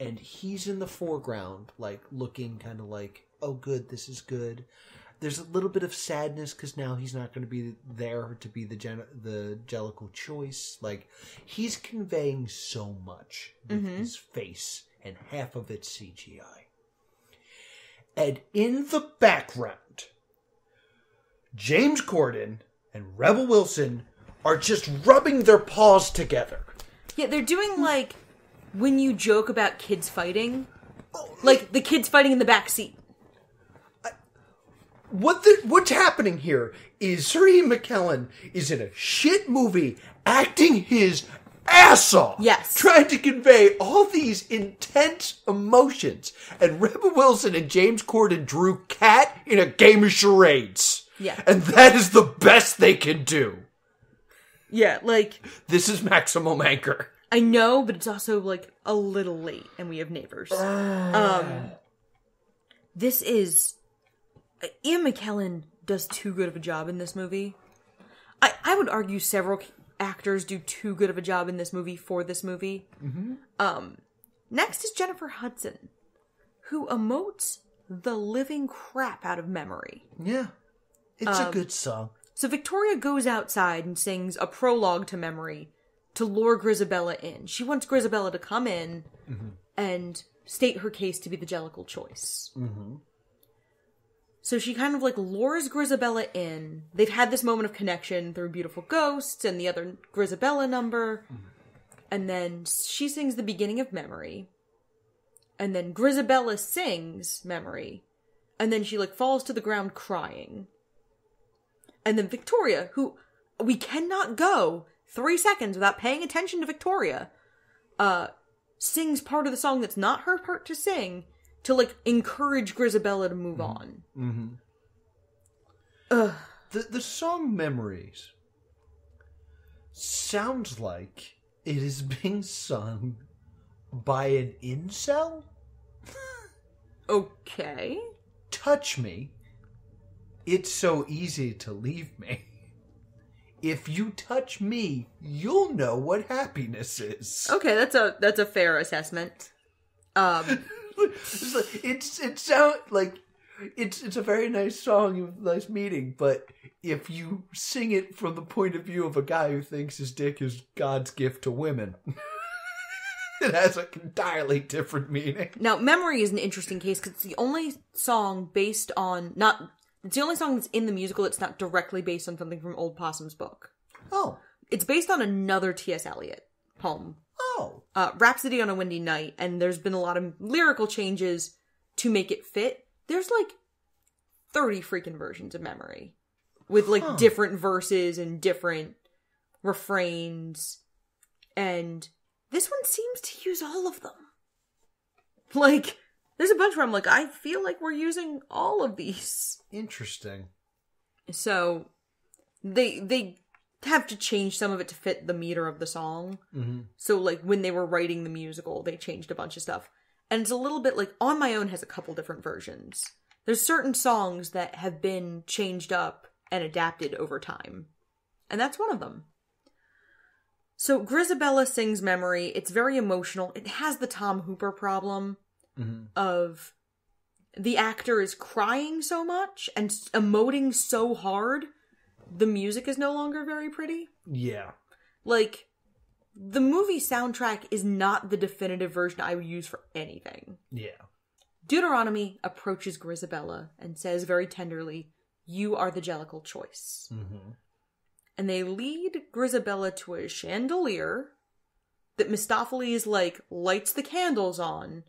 Speaker 2: and he's in the foreground, like looking kind of like, oh, good, this is good. There's a little bit of sadness because now he's not going to be there to be the gen- the Jellicle choice. Like he's conveying so much with mm-hmm. his face, and half of it's CGI. And in the background, James Corden and Rebel Wilson are just rubbing their paws together.
Speaker 1: Yeah, they're doing like when you joke about kids fighting, oh, like the kids fighting in the back seat.
Speaker 2: What the, what's happening here is Sir Ian McKellen is in a shit movie acting his ass off.
Speaker 1: Yes.
Speaker 2: Trying to convey all these intense emotions. And Rebel Wilson and James Corden drew cat in a game of charades.
Speaker 1: Yeah.
Speaker 2: And that is the best they can do.
Speaker 1: Yeah, like
Speaker 2: This is maximum anchor.
Speaker 1: I know, but it's also like a little late, and we have neighbors. Um, this is Uh, Ian McKellen does too good of a job in this movie. I I would argue several actors do too good of a job in this movie for this movie. Mm-hmm. Um, next is Jennifer Hudson, who emotes the living crap out of memory.
Speaker 2: Yeah. It's a um, good song.
Speaker 1: So Victoria goes outside and sings a prologue to memory to lure Grisabella in. She wants Grisabella to come in mm-hmm. and state her case to be the Jellicle choice. Mm-hmm. So she kind of like lures Grisabella in. They've had this moment of connection through Beautiful Ghosts and the other Grisabella number. And then she sings the beginning of Memory. And then Grisabella sings Memory. And then she like falls to the ground crying. And then Victoria, who we cannot go three seconds without paying attention to Victoria, uh, sings part of the song that's not her part to sing to like encourage Grisabella to move on.
Speaker 2: The the song Memories sounds like it is being sung by an incel.
Speaker 1: Okay.
Speaker 2: Touch me. It's so easy to leave me. If you touch me, you'll know what happiness is.
Speaker 1: Okay, that's a that's a fair assessment. Um
Speaker 2: It's like- it's it sound like it's it's a very nice song, nice meaning, but if you sing it from the point of view of a guy who thinks his dick is God's gift to women, it has an entirely different meaning.
Speaker 1: now Memory is an interesting case cuz it's the only song based on not it's the only song that's in the musical that's not directly based on something from Old Possum's book.
Speaker 2: Oh,
Speaker 1: It's based on another T.S. Eliot poem
Speaker 2: oh,
Speaker 1: uh, Rhapsody on a Windy Night, and there's been a lot of lyrical changes to make it fit. There's like 30 freaking versions of Memory with like different verses and different refrains. And This one seems to use all of them. Like, there's a bunch where I'm like, I feel like we're using all of these.
Speaker 2: Interesting.
Speaker 1: So they they have to change some of it to fit the meter of the song.
Speaker 2: Mm-hmm.
Speaker 1: So like when they were writing the musical, they changed a bunch of stuff. And it's a little bit like On My Own has a couple different versions. There's certain songs that have been changed up and adapted over time. And that's one of them. So Grisabella sings Memory. It's very emotional. It has the Tom Hooper problem of the actor is crying so much and emoting so hard, the music is no longer very pretty.
Speaker 2: Yeah.
Speaker 1: Like, the movie soundtrack is not the definitive version I would use for anything.
Speaker 2: Yeah.
Speaker 1: Deuteronomy approaches Grisabella and says very tenderly, You are the Jellicle choice.
Speaker 2: Mm-hmm.
Speaker 1: And they lead Grisabella to a chandelier that Mistoffelees, like, lights the candles on,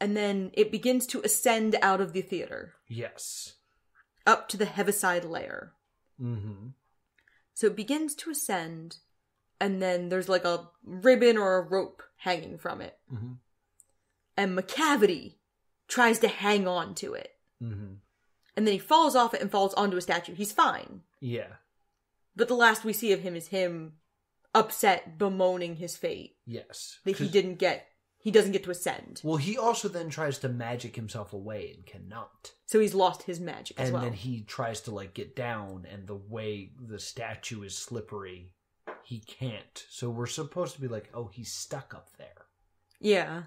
Speaker 1: and then it begins to ascend out of the theater
Speaker 2: Yes.
Speaker 1: up to the Heaviside layer.
Speaker 2: Mm-hmm.
Speaker 1: So it begins to ascend, and then there's like a ribbon or a rope hanging from it.
Speaker 2: Mm-hmm.
Speaker 1: And Macavity tries to hang on to it.
Speaker 2: Mm-hmm.
Speaker 1: And then he falls off it and falls onto a statue. He's fine.
Speaker 2: Yeah.
Speaker 1: But the last we see of him is him upset, bemoaning his fate
Speaker 2: Yes.
Speaker 1: that he didn't get, he doesn't get to ascend.
Speaker 2: Well, he also then tries to magic himself away and cannot.
Speaker 1: So he's lost his magic as
Speaker 2: and
Speaker 1: well.
Speaker 2: then he tries to like get down and the way the statue is slippery he can't so we're supposed to be like oh he's stuck up there
Speaker 1: yeah.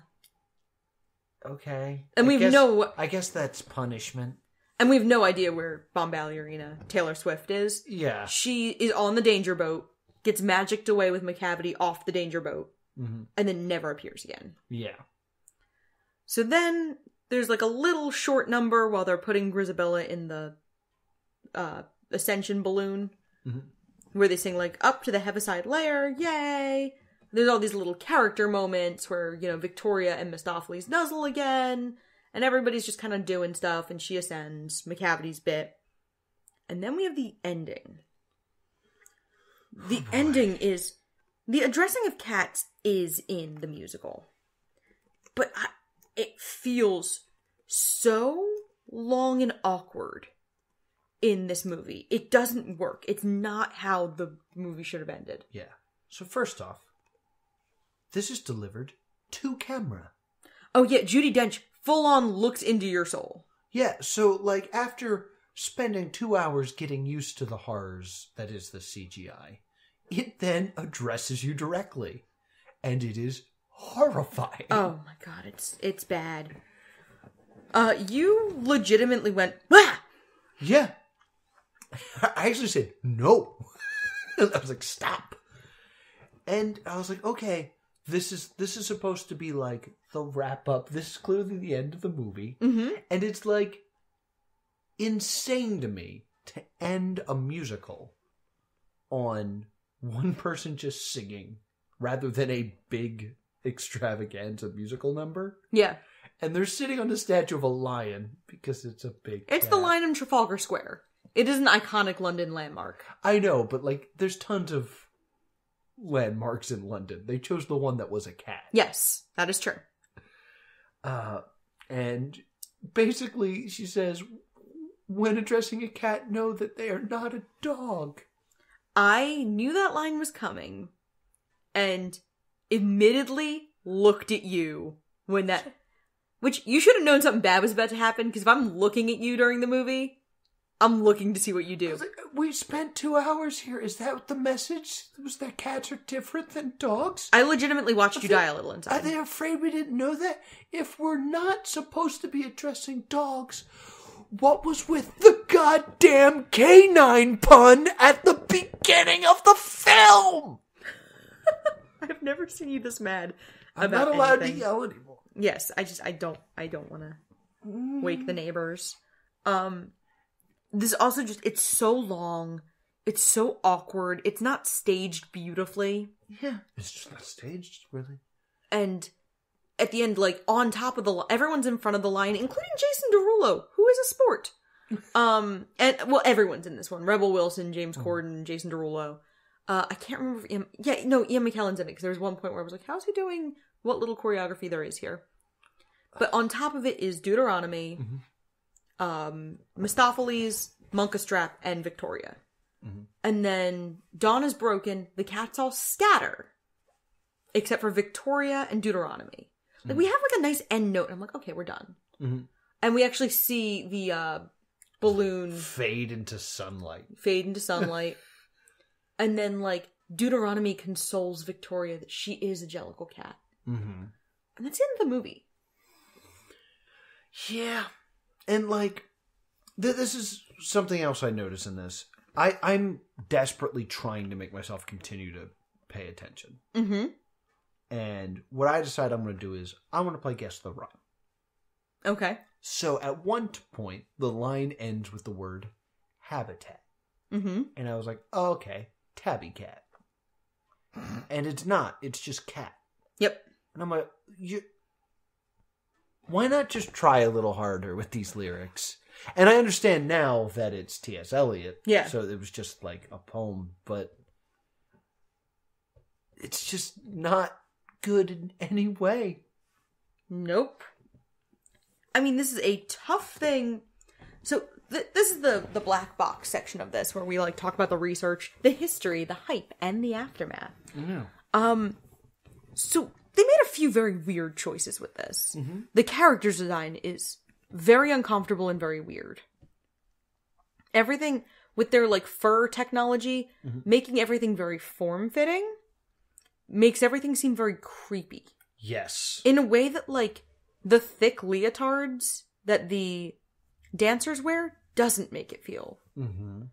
Speaker 2: okay
Speaker 1: And
Speaker 2: I
Speaker 1: we've
Speaker 2: guess-
Speaker 1: no-
Speaker 2: i guess that's punishment
Speaker 1: And we have no idea where Bombalurina Taylor Swift is.
Speaker 2: yeah
Speaker 1: She is on the danger boat, gets magicked away with Macavity off the danger boat,
Speaker 2: Mhm.
Speaker 1: and then never appears again.
Speaker 2: yeah
Speaker 1: So then there's like a little short number while they're putting Grisabella in the uh, ascension balloon,
Speaker 2: Mhm.
Speaker 1: where they sing like "Up to the Heaviside Layer, yay!" There's all these little character moments where you know Victoria and Mistoffelees nuzzle again, and everybody's just kind of doing stuff, and she ascends Macavity's bit, and then we have the ending. The ending is the addressing of cats is in the musical but I, it feels so long and awkward in this movie. It doesn't work. It's not how the movie should have ended.
Speaker 2: yeah so first off this is delivered to camera
Speaker 1: Oh yeah, Judi Dench full on looks into your soul.
Speaker 2: yeah so like after spending two hours getting used to the horrors that is the cgi it then addresses you directly and it is horrifying
Speaker 1: Oh my god, it's it's bad. Uh, you legitimately went ah!
Speaker 2: Yeah. I actually said no. I was like, stop. And I was like, okay, this is this is supposed to be like the wrap up. This is clearly the end of the movie.
Speaker 1: Mm-hmm.
Speaker 2: And it's like insane to me to end a musical on one person just singing rather than a big extravaganza musical number.
Speaker 1: Yeah,
Speaker 2: And they're sitting on the statue of a lion because it's a big
Speaker 1: it's the
Speaker 2: lion
Speaker 1: line in Trafalgar Square. It is an iconic London landmark.
Speaker 2: I know, but like, there's tons of landmarks in London. They chose the one that was a cat.
Speaker 1: Yes, that is true.
Speaker 2: Uh, and basically, she says, when addressing a cat, know that they are not a dog.
Speaker 1: I knew that line was coming and admittedly looked at you when that which you should have known something bad was about to happen because if I'm looking at you during the movie, I'm looking to see what you do.
Speaker 2: like, uh, we spent two hours here. Is that the message? Was that cats are different than dogs?
Speaker 1: I legitimately watched you
Speaker 2: they-
Speaker 1: die a little inside.
Speaker 2: Are they afraid we didn't know that? If we're not supposed to be addressing dogs, what was with the goddamn canine pun at the beginning of the film?
Speaker 1: I've never seen you this mad.
Speaker 2: I'm not allowed
Speaker 1: anything.
Speaker 2: to yell anymore.
Speaker 1: Yes, I just I don't I don't want to wake the neighbors. Um this also just it's so long. It's so awkward. It's not staged beautifully.
Speaker 2: Yeah, it's just not staged, really.
Speaker 1: and at the end, like on top of the, li- everyone's in front of the line, including Jason Derulo, who is a sport. Um, and well, everyone's in this one: Rebel Wilson, James Corden, Jason Derulo. Uh, I can't remember. If Ian, yeah, no, Ian McKellen's in it because there was one point where I was like, "How's he doing? What little choreography there is here?" But on top of it is Deuteronomy, um, Mistoffelees, Munkustrap, and Victoria. And then Dawn is broken. The cats all scatter, except for Victoria and Deuteronomy. Like we have like a nice end note. And I'm like, okay, we're done. And we actually see the uh, balloon
Speaker 2: Fade into sunlight.
Speaker 1: fade into sunlight. And then like Deuteronomy consoles Victoria that she is a Jellicle cat.
Speaker 2: Mm-hmm.
Speaker 1: And that's the end of the movie.
Speaker 2: Yeah, and like th- this is something else I notice in this. I I'm desperately trying to make myself continue to pay attention,
Speaker 1: Mm-hmm.
Speaker 2: and what I decide I'm going to do is I'm going to play guess the rhyme.
Speaker 1: Okay.
Speaker 2: So at one point, the line ends with the word habitat,
Speaker 1: Mm-hmm.
Speaker 2: and I was like, oh, okay, tabby cat, and it's not. It's just cat.
Speaker 1: Yep.
Speaker 2: And I'm like, you. Why not just try a little harder with these lyrics? And I understand now that it's T.S. Eliot.
Speaker 1: Yeah.
Speaker 2: So it was just like a poem, but it's just not good in any way.
Speaker 1: Nope. I mean, this is a tough thing. So th- this is the the black box section of this where we like talk about the research, the history, the hype, and the aftermath.
Speaker 2: Yeah.
Speaker 1: Um, so they made a few very weird choices with this. The character's design is very uncomfortable and very weird. Everything with their like fur technology, making everything very form fitting, makes everything seem very creepy
Speaker 2: Yes.
Speaker 1: in a way that like the thick leotards that the dancers wear doesn't make it feel.
Speaker 2: Mm-hmm.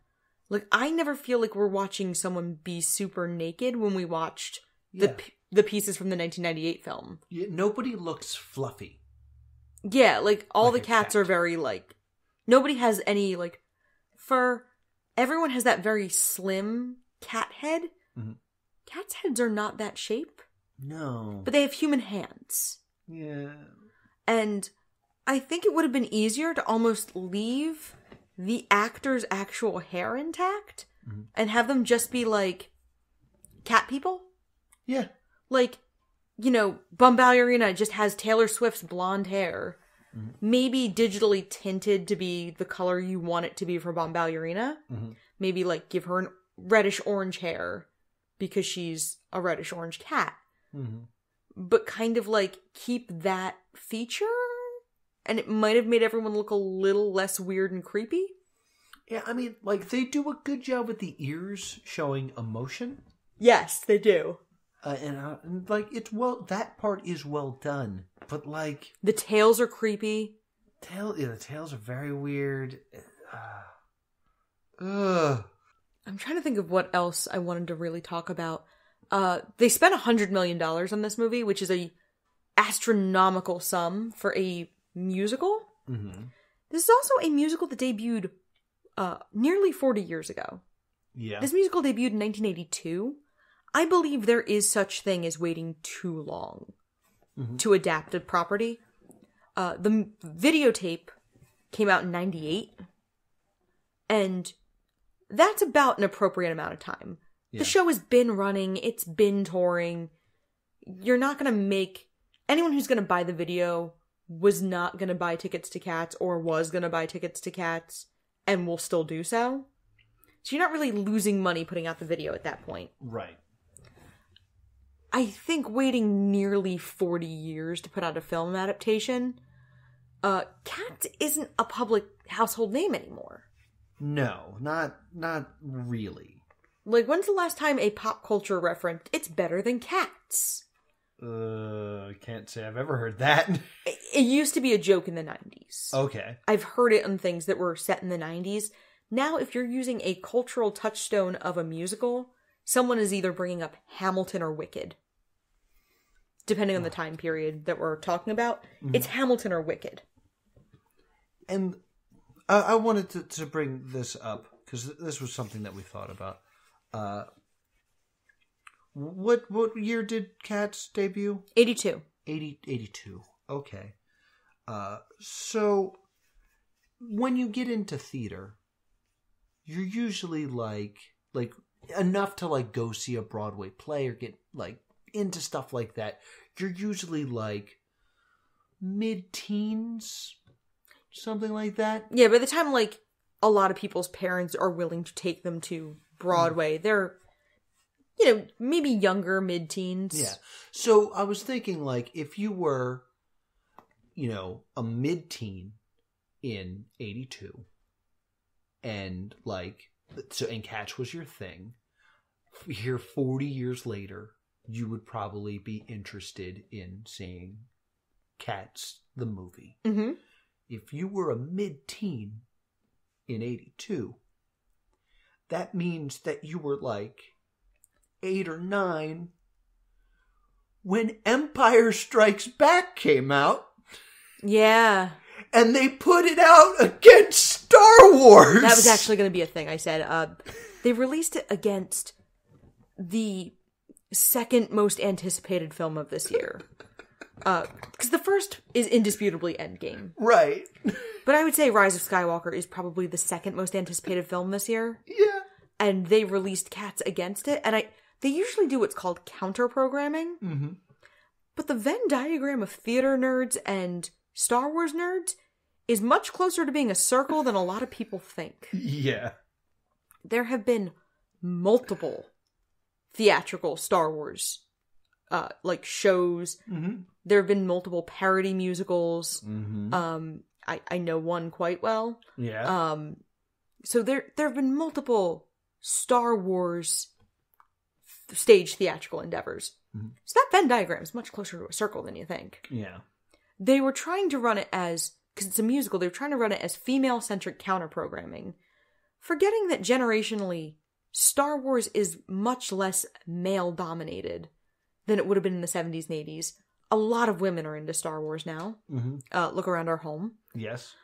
Speaker 1: Like I never feel like we're watching someone be super naked when we watched the
Speaker 2: Yeah.
Speaker 1: p- the pieces from the 1998 film.
Speaker 2: Yeah, nobody looks fluffy.
Speaker 1: Yeah, like all
Speaker 2: Like
Speaker 1: the cats
Speaker 2: cat.
Speaker 1: are very like nobody has any like fur. Everyone has that very slim cat head.
Speaker 2: Mhm.
Speaker 1: Cats' heads are not that shape,
Speaker 2: No.
Speaker 1: but they have human hands.
Speaker 2: yeah.
Speaker 1: And I think it would have been easier to almost leave the actor's actual hair intact mm-hmm. and have them just be like cat people.
Speaker 2: Yeah.
Speaker 1: Like, you know, Bombalurina just has Taylor Swift's blonde hair, mm-hmm. maybe digitally tinted to be the color you want it to be for Bombalurina. Mm-hmm. Maybe like give her an reddish orange hair because she's a reddish orange cat.
Speaker 2: Mm-hmm.
Speaker 1: But kind of like keep that feature, and it might have made everyone look a little less weird and creepy.
Speaker 2: Yeah, I mean, like they do a good job with the ears showing emotion.
Speaker 1: Yes, they do.
Speaker 2: uh, and, uh, and like it's well that part is well done but like
Speaker 1: The tails are creepy.
Speaker 2: tail yeah, the tails are very weird uh, ugh.
Speaker 1: I'm trying to think of what else I wanted to really talk about. Uh, they spent a hundred million dollars on this movie, which is a astronomical sum for a musical.
Speaker 2: mm-hmm.
Speaker 1: This is also a musical that debuted uh, nearly 40 years ago.
Speaker 2: yeah
Speaker 1: This musical debuted in 1982. I believe there is such thing as waiting too long to adapt a property. Uh, the m- videotape came out in 98, and that's about an appropriate amount of time.
Speaker 2: Yeah.
Speaker 1: The show has been running, it's been touring. You're not going to make anyone who's going to buy the video was not going to buy tickets to Cats or was going to buy tickets to Cats and will still do so. So you're not really losing money putting out the video at that point.
Speaker 2: right
Speaker 1: I think waiting nearly 40 years to put out a film adaptation, uh, Cats isn't a public household name anymore.
Speaker 2: no not not really
Speaker 1: Like, when's the last time a pop culture reference it's better than Cats?
Speaker 2: Uh I can't say i've ever heard that
Speaker 1: It, used to be a joke in the 90s.
Speaker 2: okay
Speaker 1: I've heard it on things that were set in the 90s. Now, if you're using a cultural touchstone of a musical, someone is either bringing up Hamilton or Wicked. Depending on the time period that we're talking about, it's Hamilton or Wicked.
Speaker 2: and I, I wanted to, to bring this up because this was something that we thought about uh what what year did cats debut
Speaker 1: 82.
Speaker 2: 80, 82. Okay. Uh, so when you get into theater, you're usually like like enough to like go see a Broadway play or get like into stuff like that, you're usually like mid teens, something like that.
Speaker 1: Yeah, by the time like a lot of people's parents are willing to take them to Broadway, they're you know, maybe younger mid teens.
Speaker 2: Yeah. So I was thinking, like, if you were, you know, a mid teen in 82, and like, so, and Catch was your thing, here 40 years later, you would probably be interested in seeing Cats, the movie.
Speaker 1: Mm-hmm.
Speaker 2: If you were a mid teen in 82, that means that you were like eight or nine when Empire Strikes Back came out
Speaker 1: Yeah.
Speaker 2: and they put it out against Star Wars.
Speaker 1: That was actually going to be a thing I said. Uh, they released it against the second most anticipated film of this year. Because the first is indisputably Endgame.
Speaker 2: right.
Speaker 1: But I would say Rise of Skywalker is probably the second most anticipated film this year.
Speaker 2: Yeah.
Speaker 1: And they released Cats against it. And I they usually do what's called counter programming. Mm-hmm. But the Venn diagram of theater nerds and Star Wars nerds is much closer to being a circle than a lot of people think.
Speaker 2: Yeah.
Speaker 1: there have been multiple theatrical Star Wars uh like shows. There have been multiple parody musicals. Um I I know one quite well.
Speaker 2: Yeah.
Speaker 1: Um so there there have been multiple Star Wars stage theatrical endeavors. So that Venn diagram is much closer to a circle than you think
Speaker 2: yeah.
Speaker 1: they were trying to run it as because it's a musical they were trying to run it as female centric counter programming forgetting that generationally star wars is much less male dominated than it would have been in the 70s and 80s a lot of women are into star wars now uh, look around our home
Speaker 2: Yes.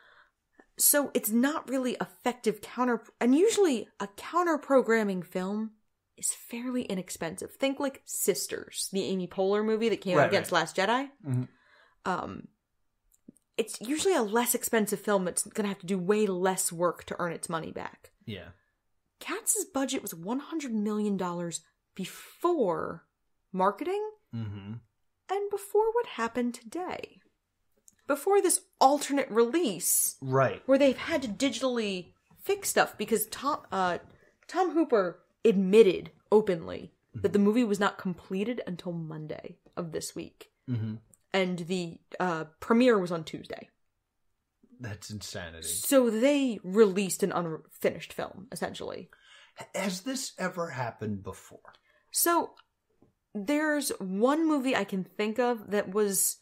Speaker 1: so it's not really effective counter and usually a counter programming film is fairly inexpensive think like sisters the amy poehler movie that came
Speaker 2: Right,
Speaker 1: out against last jedi um it's usually a less expensive film that's gonna have to do way less work to earn its money back
Speaker 2: Yeah.
Speaker 1: Katz's budget was 100 million dollars before marketing
Speaker 2: Mm-hmm.
Speaker 1: and before what happened today before this alternate release
Speaker 2: Right.
Speaker 1: where they've had to digitally fix stuff because Tom uh, Tom Hooper admitted openly that the movie was not completed until Monday of this week,
Speaker 2: Mhm.
Speaker 1: and the uh, premiere was on Tuesday.
Speaker 2: That's insanity.
Speaker 1: So they released an unfinished film essentially.
Speaker 2: Has this ever happened before?
Speaker 1: So there's one movie I can think of that was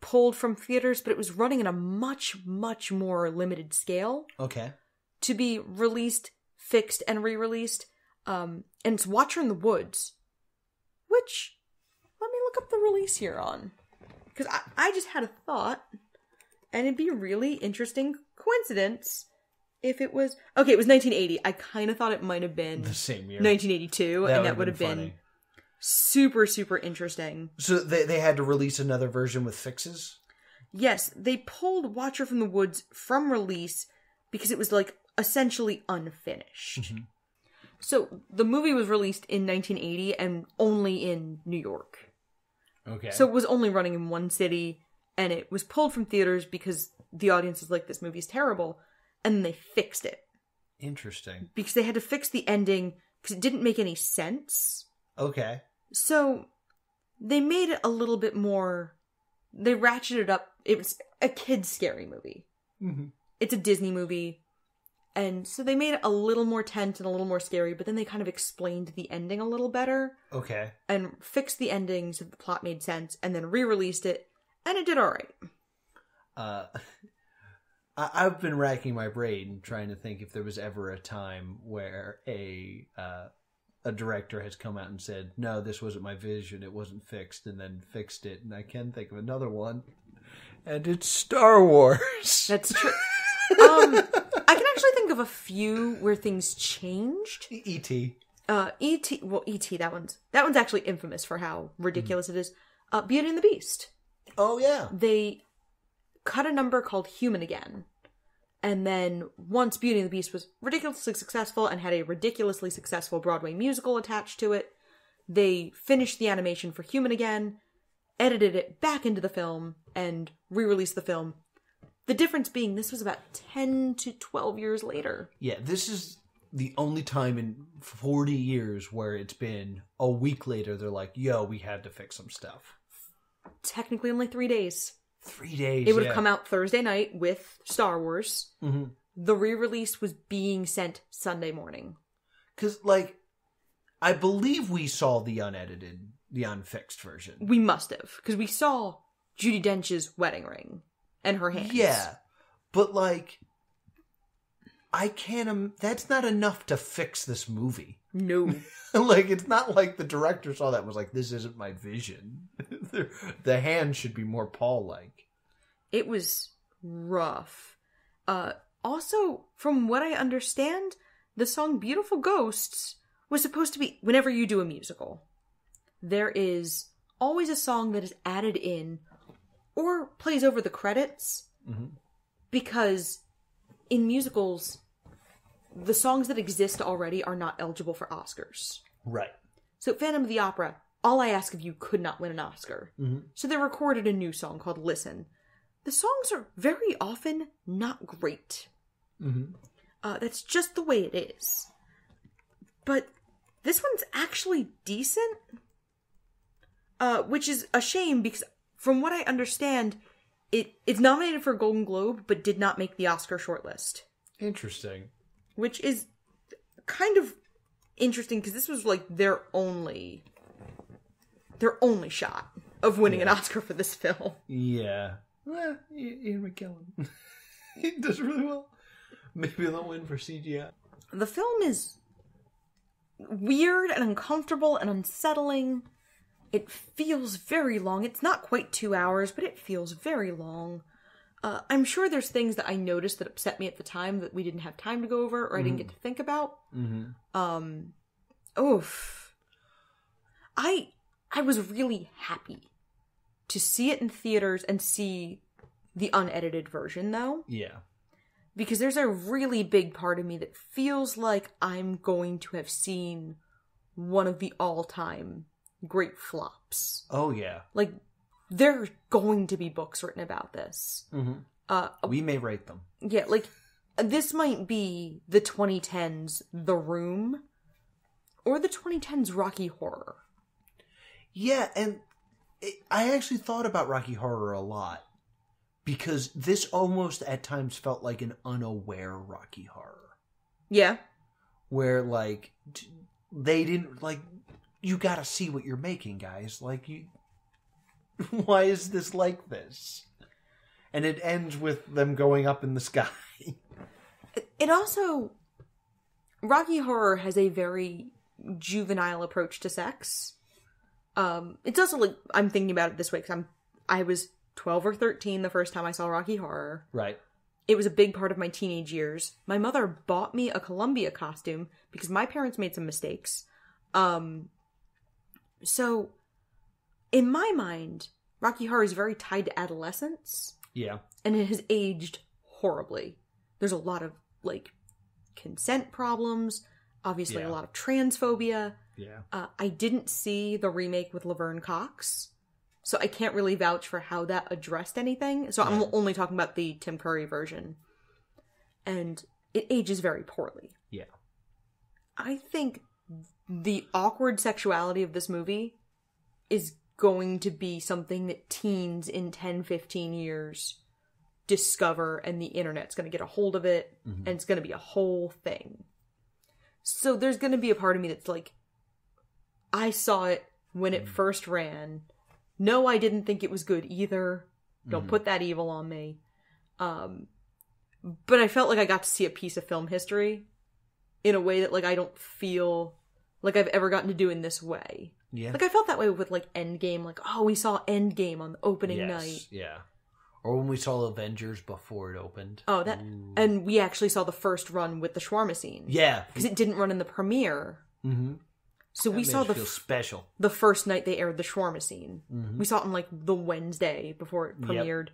Speaker 1: pulled from theaters, but it was running in a much, much more limited scale.
Speaker 2: Okay.
Speaker 1: to be released, fixed, and re-released. Um, and it's Watcher in the Woods, which let me look up the release here on, because I, I just had a thought, and it'd be a really interesting coincidence if it was okay. It was 1980. I kind of thought it might have been
Speaker 2: The same year.
Speaker 1: 1982, and that would have been
Speaker 2: funny.
Speaker 1: super, super interesting.
Speaker 2: So they they had to release another version with fixes.
Speaker 1: Yes, they pulled Watcher from the Woods from release because it was like essentially unfinished. So the movie was released in 1980 and only in New York.
Speaker 2: Okay.
Speaker 1: So it was only running in one city and it was pulled from theaters because the audience was like this movie's terrible and they fixed it
Speaker 2: interesting.
Speaker 1: because they had to fix the ending because it didn't make any sense.
Speaker 2: Okay.
Speaker 1: So they made it a little bit more. They ratcheted up. It was a kid's scary movie.
Speaker 2: Mhm.
Speaker 1: It's a Disney movie. And so they made it a little more tense and a little more scary, but then they kind of explained the ending a little better
Speaker 2: Okay.
Speaker 1: and fixed the ending so the plot made sense and then re released it, and it did alright.
Speaker 2: Uh, I, I've been racking my brain trying to think if there was ever a time where a uh, a director has come out and said, "No, this wasn't my vision. It wasn't fixed," and then fixed it. And I can think of another one, and it's Star Wars.
Speaker 1: That's true. um, I can actually think of a few where things changed.
Speaker 2: E.T.
Speaker 1: uh et well et that one's that one's actually infamous for how ridiculous it is uh beauty and the beast
Speaker 2: Oh yeah.
Speaker 1: they cut a number called human again And then once Beauty and the Beast was ridiculously successful and had a ridiculously successful Broadway musical attached to it, they finished the animation for Human again, edited it back into the film, and re released the film. The difference being this was about 10 to 12 years later.
Speaker 2: Yeah, this is the only time in 40 years where it's been a week later they're like, yo, we had to fix some stuff.
Speaker 1: Technically, only three days.
Speaker 2: Three days.
Speaker 1: It would have
Speaker 2: yeah.
Speaker 1: come out Thursday night with Star Wars.
Speaker 2: Mm-hmm.
Speaker 1: The re release was being sent Sunday morning.
Speaker 2: Because, like, I believe we saw the unedited, the unfixed version.
Speaker 1: We must have, because we saw Judi Dench's wedding ring and her hands.
Speaker 2: Yeah, but like, I can't. Im- that's not enough to fix this movie.
Speaker 1: No.
Speaker 2: like, it's not like the director saw that and was like, "This isn't my vision." the, hand should be more Paul-like.
Speaker 1: it was rough. Uh, also, from what I understand, the song Beautiful Ghosts was supposed to be whenever you do a musical. There is always a song that is added in or plays over the credits because in musicals, the songs that exist already are not eligible for Oscars.
Speaker 2: Right.
Speaker 1: So Phantom of the Opera, All I Ask of You could not win an Oscar. So they recorded a new song called Listen. The songs are very often not great. Uh, that's just the way it is. But this one's actually decent. Uh, which is a shame because from what I understand, it it's nominated for a Golden Globe but did not make the Oscar shortlist
Speaker 2: Interesting.
Speaker 1: which is kind of interesting because this was like their only their only shot of winning an Oscar for this film.
Speaker 2: Yeah. Well, Ian McKellen. he does really well. Maybe they'll win for CGI.
Speaker 1: The film is weird and uncomfortable and unsettling. It feels very long. It's not quite two hours, but it feels very long. Uh, I'm sure there's things that I noticed that upset me at the time that we didn't have time to go over or I didn't get to think about. Um, oof. I I was really happy to see it in theaters and see the unedited version though
Speaker 2: Yeah.
Speaker 1: because there's a really big part of me that feels like I'm going to have seen one of the all-time great flops.
Speaker 2: Oh yeah.
Speaker 1: Like there are going to be books written about this. Uh
Speaker 2: We may write them.
Speaker 1: yeah, like this might be the 2010s The Room or the 2010s Rocky Horror.
Speaker 2: Yeah, and it, I actually thought about Rocky Horror a lot because this almost at times felt like an unaware Rocky Horror,
Speaker 1: Yeah.
Speaker 2: where like they didn't like you got to see what you're making, guys. Like you, why is this like this? And it ends with them going up in the sky.
Speaker 1: It also Rocky Horror has a very juvenile approach to sex. Um, it's also like I'm thinking about it this way because I'm I was 12 or 13 the first time I saw Rocky Horror.
Speaker 2: right.
Speaker 1: It was a big part of my teenage years. My mother bought me a Columbia costume because my parents made some mistakes. Um, so in my mind, Rocky Horror is very tied to adolescence
Speaker 2: Yeah.
Speaker 1: and it has aged horribly. There's a lot of like consent problems, obviously
Speaker 2: Yeah.
Speaker 1: a lot of transphobia.
Speaker 2: Yeah.
Speaker 1: Uh, I didn't see the remake with Laverne Cox, so I can't really vouch for how that addressed anything. So I'm only talking about the Tim Curry version, and it ages very poorly.
Speaker 2: Yeah.
Speaker 1: I think the awkward sexuality of this movie is going to be something that teens in 10, 15 years discover, and the internet's going to get a hold of it, mm-hmm. and it's going to be a whole thing. So there's going to be a part of me that's like, I saw it when it mm-hmm. first ran. No, I didn't think it was good either. Don't mm-hmm. put that evil on me. Um, but I felt like I got to see a piece of film history in a way that like I don't feel like I've ever gotten to do in this way.
Speaker 2: Yeah.
Speaker 1: Like I felt that way with like Endgame, like oh we saw Endgame on the opening
Speaker 2: yes.
Speaker 1: night.
Speaker 2: Yeah. Or when we saw Avengers before it opened.
Speaker 1: Oh that, and we actually saw the first run with the shawarma scene.
Speaker 2: Yeah.
Speaker 1: because it didn't run in the premiere.
Speaker 2: Mm-hmm.
Speaker 1: So we saw the f-
Speaker 2: special.
Speaker 1: the first night they aired the shawarma scene.
Speaker 2: Mm-hmm.
Speaker 1: We saw it on like the Wednesday before it
Speaker 2: Yep.
Speaker 1: premiered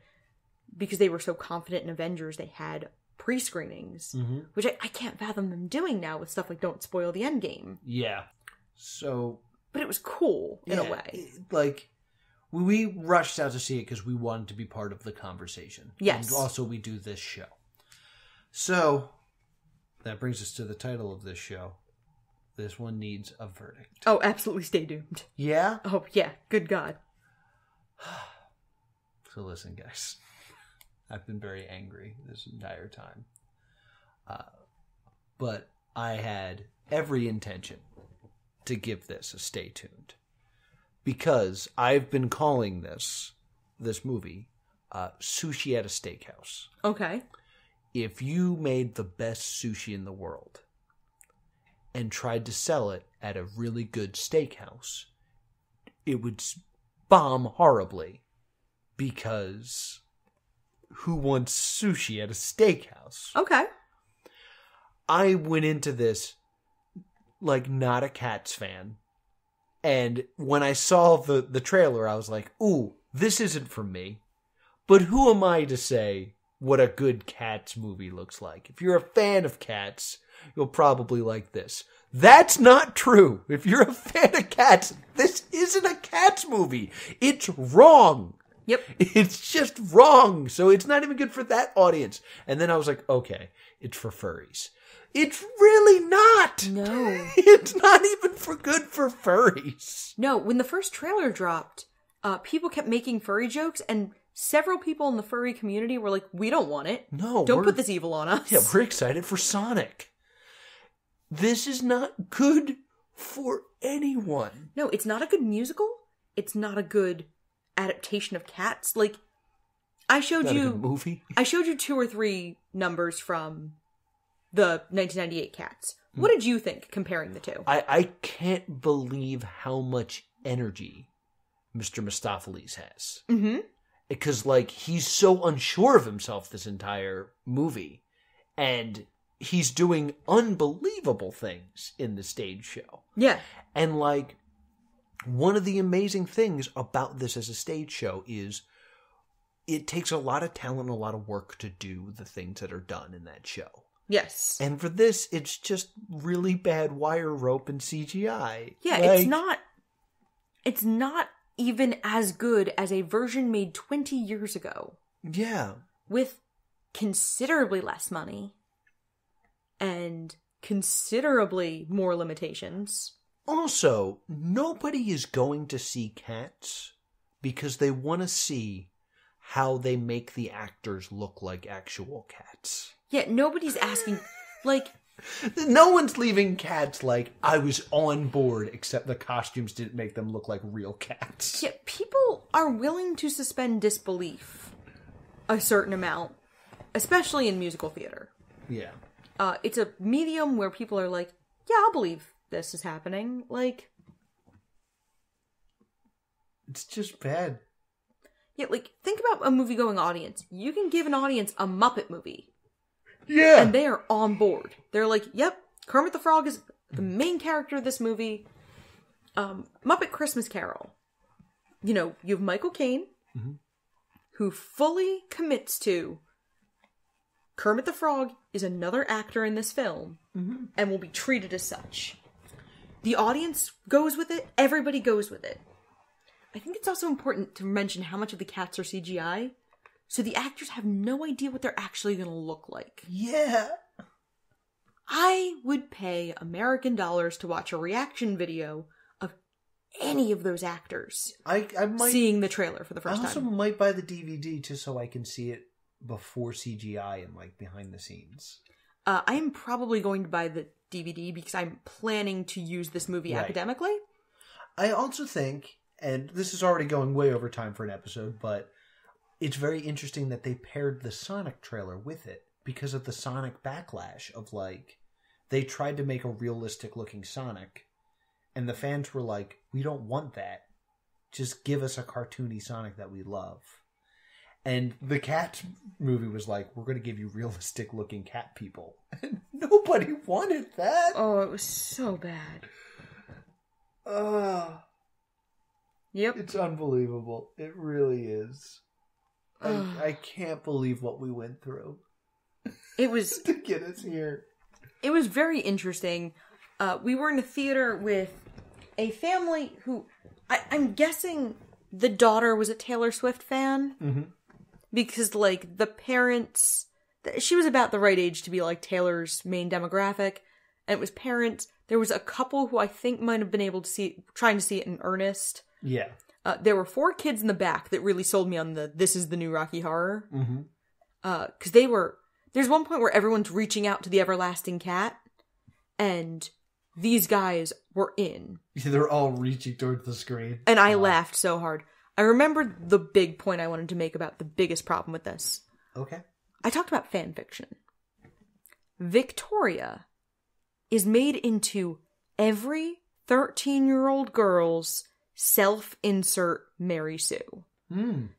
Speaker 1: because they were so confident in Avengers they had pre screenings,
Speaker 2: Mm-hmm.
Speaker 1: which I, I can't fathom them doing now with stuff like Don't Spoil the Endgame.
Speaker 2: Yeah. So
Speaker 1: But it was cool in a way.
Speaker 2: it- like we, we rushed out to see it because we wanted to be part of the conversation.
Speaker 1: Yes.
Speaker 2: And also, we do this show. So that brings us to the title of this show. This one needs a verdict.
Speaker 1: Oh, absolutely stay doomed.
Speaker 2: Yeah.
Speaker 1: Oh, yeah. Good God.
Speaker 2: So listen, guys. I've been very angry this entire time. Uh, but I had every intention to give this a stay tuned. Because I've been calling this this movie uh, sushi at a steakhouse.
Speaker 1: Okay.
Speaker 2: If you made the best sushi in the world and tried to sell it at a really good steakhouse, it would bomb horribly because who wants sushi at a steakhouse?
Speaker 1: Okay.
Speaker 2: I went into this like not a Cats fan. And when I saw the, the trailer, I was like, ooh, this isn't for me. But who am I to say what a good Cats movie looks like? If you're a fan of Cats, you'll probably like this. That's not true. If you're a fan of Cats, this isn't a Cats movie. It's wrong.
Speaker 1: Yep.
Speaker 2: It's just wrong. So it's not even good for that audience. And then I was like, okay, it's for furries. It's really not.
Speaker 1: No.
Speaker 2: It's not even for good for furries.
Speaker 1: No, when the first trailer dropped, uh, people kept making furry jokes, and several people in the furry community were like, "We don't want it.
Speaker 2: No,
Speaker 1: don't put this evil on us."
Speaker 2: Yeah, we're excited for Sonic. This is not good for anyone.
Speaker 1: no, it's not a good musical. It's not a good adaptation of Cats. Like, I showed
Speaker 2: Not
Speaker 1: you,
Speaker 2: movie.
Speaker 1: I showed you two or three numbers from the 1998 Cats. What did you think comparing the two?
Speaker 2: I, I can't believe how much energy Mr. Mistoffelees has.
Speaker 1: Mm-hmm.
Speaker 2: because like he's so unsure of himself this entire movie and he's doing unbelievable things in the stage show
Speaker 1: Yeah.
Speaker 2: and like one of the amazing things about this as a stage show is it takes a lot of talent and a lot of work to do the things that are done in that show
Speaker 1: Yes.
Speaker 2: and for this it's just really bad wire rope and cgi
Speaker 1: Yeah,
Speaker 2: Like,
Speaker 1: it's not it's not even as good as a version made 20 years ago
Speaker 2: yeah
Speaker 1: with considerably less money and considerably more limitations.
Speaker 2: Also, nobody is going to see cats because they want to see how they make the actors look like actual cats.
Speaker 1: Yeah, nobody's asking like
Speaker 2: No one's leaving cats like I was on board, except the costumes didn't make them look like real cats.
Speaker 1: yeah, people are willing to suspend disbelief a certain amount, especially in musical theater.
Speaker 2: Yeah.
Speaker 1: Uh it's a medium where people are like, "Yeah, I'll believe this is happening." Like
Speaker 2: It's just bad.
Speaker 1: Yeah, like think about a movie going audience. You can give an audience a Muppet movie,
Speaker 2: Yeah.
Speaker 1: and they are on board. They're like, "Yep, Kermit the Frog is the main character of this movie." Um, Muppet Christmas Carol. You know, you have Michael Caine, who fully commits to Kermit the Frog is another actor in this film and will be treated as such. The audience goes with it. Everybody goes with it. I think it's also important to mention how much of the cats are CGI, so the actors have no idea what they're actually going to look like.
Speaker 2: yeah.
Speaker 1: I would pay American dollars to watch a reaction video of any of those actors
Speaker 2: I I might
Speaker 1: seeing the trailer for the first I
Speaker 2: also
Speaker 1: time.
Speaker 2: might buy the DVD just so I can see it before CGI and like behind the scenes.
Speaker 1: Uh, I am probably going to buy the DVD because I'm planning to use this movie
Speaker 2: Right.
Speaker 1: academically.
Speaker 2: I also think, and this is already going way over time for an episode, but it's very interesting that they paired the Sonic trailer with it because of the Sonic backlash of like they tried to make a realistic looking Sonic and the fans were like, "We don't want that. Just give us a cartoony Sonic that we love." And the cat movie was like, "We're going to give you realistic looking cat people." And nobody wanted that.
Speaker 1: Oh, it was so bad.
Speaker 2: Ugh.
Speaker 1: Yep.
Speaker 2: It's unbelievable. It really is. I, I can't believe what we went through.
Speaker 1: It was
Speaker 2: to get us here.
Speaker 1: it was very interesting. Uh, we were in a theater with a family who I, I'm guessing the daughter was a Taylor Swift fan mm-hmm. Because like the parents, th- she was about the right age to be like Taylor's main demographic, and it was parents. There was a couple who I think might have been able to see trying to see it in earnest.
Speaker 2: Yeah.
Speaker 1: Uh, there were four kids in the back that really sold me on the "this is the new Rocky Horror." Mm-hmm. Uh, because they were. There's one point where everyone's reaching out to the everlasting cat, and these guys were in,
Speaker 2: They're all reaching towards the screen.
Speaker 1: and I laughed so hard. I remembered the big point I wanted to make about the biggest problem with this.
Speaker 2: Okay.
Speaker 1: I talked about fan fiction. Victoria is made into every 13 year old girl's self insert Mary Sue.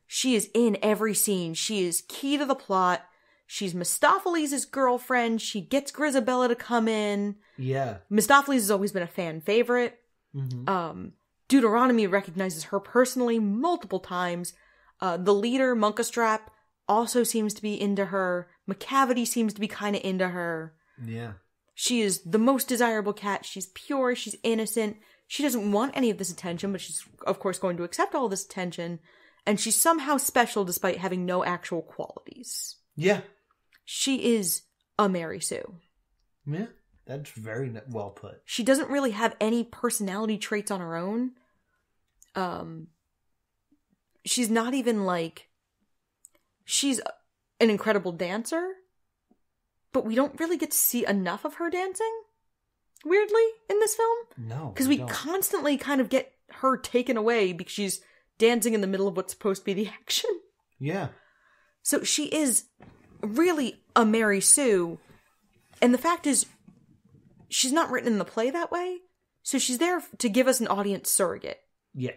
Speaker 1: She is in every scene. She is key to the plot. She's Mistoffelees' girlfriend. She gets Grizabella to come in.
Speaker 2: Yeah.
Speaker 1: Mistoffelees has always been a fan favorite. Um, Deuteronomy recognizes her personally multiple times. Uh, the leader, Munkustrap, also seems to be into her. Macavity seems to be kind of into her.
Speaker 2: Yeah.
Speaker 1: She is the most desirable cat. She's pure. She's innocent. She doesn't want any of this attention, but she's, of course, going to accept all this attention. And she's somehow special despite having no actual qualities.
Speaker 2: Yeah.
Speaker 1: She is a Mary Sue.
Speaker 2: Yeah. That's very well put.
Speaker 1: she doesn't really have any personality traits on her own. Um, she's not even like she's an incredible dancer, but we don't really get to see enough of her dancing. Weirdly, in this film,
Speaker 2: No.
Speaker 1: because we
Speaker 2: don't.
Speaker 1: constantly kind of get her taken away because she's dancing in the middle of what's supposed to be the action.
Speaker 2: Yeah.
Speaker 1: So she is really a Mary Sue. And the fact is, she's not written in the play that way. So she's there to give us an audience surrogate.
Speaker 2: Yeah.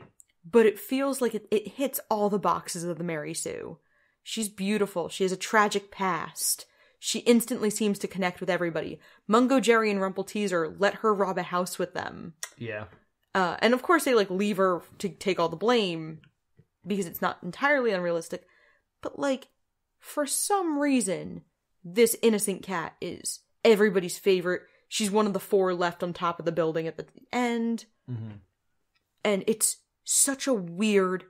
Speaker 1: But it feels like it, it hits all the boxes of the Mary Sue. She's beautiful. She has a tragic past. She instantly seems to connect with everybody. Mungojerrie, and Rumpleteazer let her rob a house with them.
Speaker 2: Yeah.
Speaker 1: Uh, and of course, they like leave her to take all the blame because it's not entirely unrealistic. But like, for some reason, this innocent cat is everybody's favorite. She's one of the four left on top of the building at the end. Mm-hmm. And it's such a weird.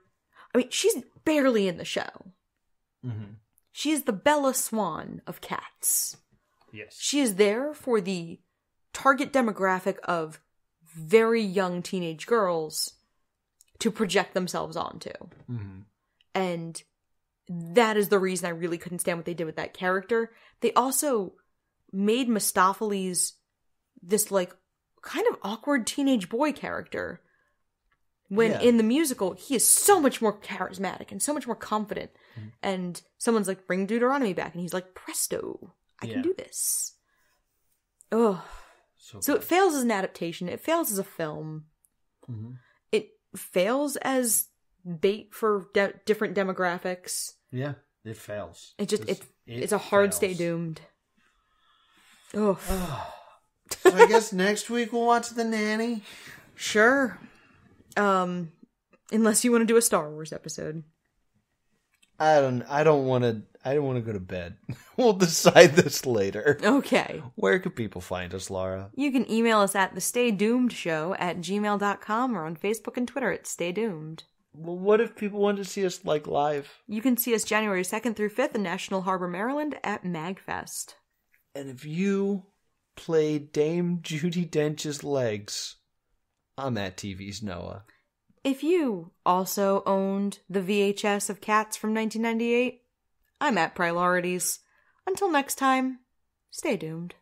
Speaker 1: I mean, she's barely in the show. Mm-hmm. She is the Bella Swan of cats.
Speaker 2: Yes.
Speaker 1: She is there for the target demographic of very young teenage girls to project themselves onto. Mm-hmm. And that is the reason I really couldn't stand what they did with that character. They also made Mistoffelees this like kind of awkward teenage boy character. When
Speaker 2: Yeah.
Speaker 1: in the musical, he is so much more charismatic and so much more confident. Mm-hmm. And someone's like, bring Deuteronomy back. And he's like, presto, I
Speaker 2: Yeah.
Speaker 1: can do this. Oh.
Speaker 2: So,
Speaker 1: So it fails as an adaptation. It fails as a film. Mm-hmm. It fails as bait for de- different demographics.
Speaker 2: yeah, it fails.
Speaker 1: It just
Speaker 2: It's-
Speaker 1: it, it's a hard stay
Speaker 2: fails.
Speaker 1: doomed. Oh,
Speaker 2: So I guess next week we'll watch The Nanny.
Speaker 1: sure. Um, unless you want to do a Star Wars episode.
Speaker 2: I don't. I don't want to. I don't want to go to bed. we'll decide this later.
Speaker 1: Okay.
Speaker 2: Where can people find us, Laura?
Speaker 1: You can email us at the Stay Doomed Show at gmail.com or on Facebook and Twitter at Stay Doomed.
Speaker 2: Well, what if people want to see us like live?
Speaker 1: You can see us January 2nd through 5th in National Harbor, Maryland at MagFest.
Speaker 2: And if you play Dame Judi Dench's legs, I'm at TV's Noah.
Speaker 1: If you also owned the VHS of Cats from 1998, I'm at Priorities. Until next time, stay doomed.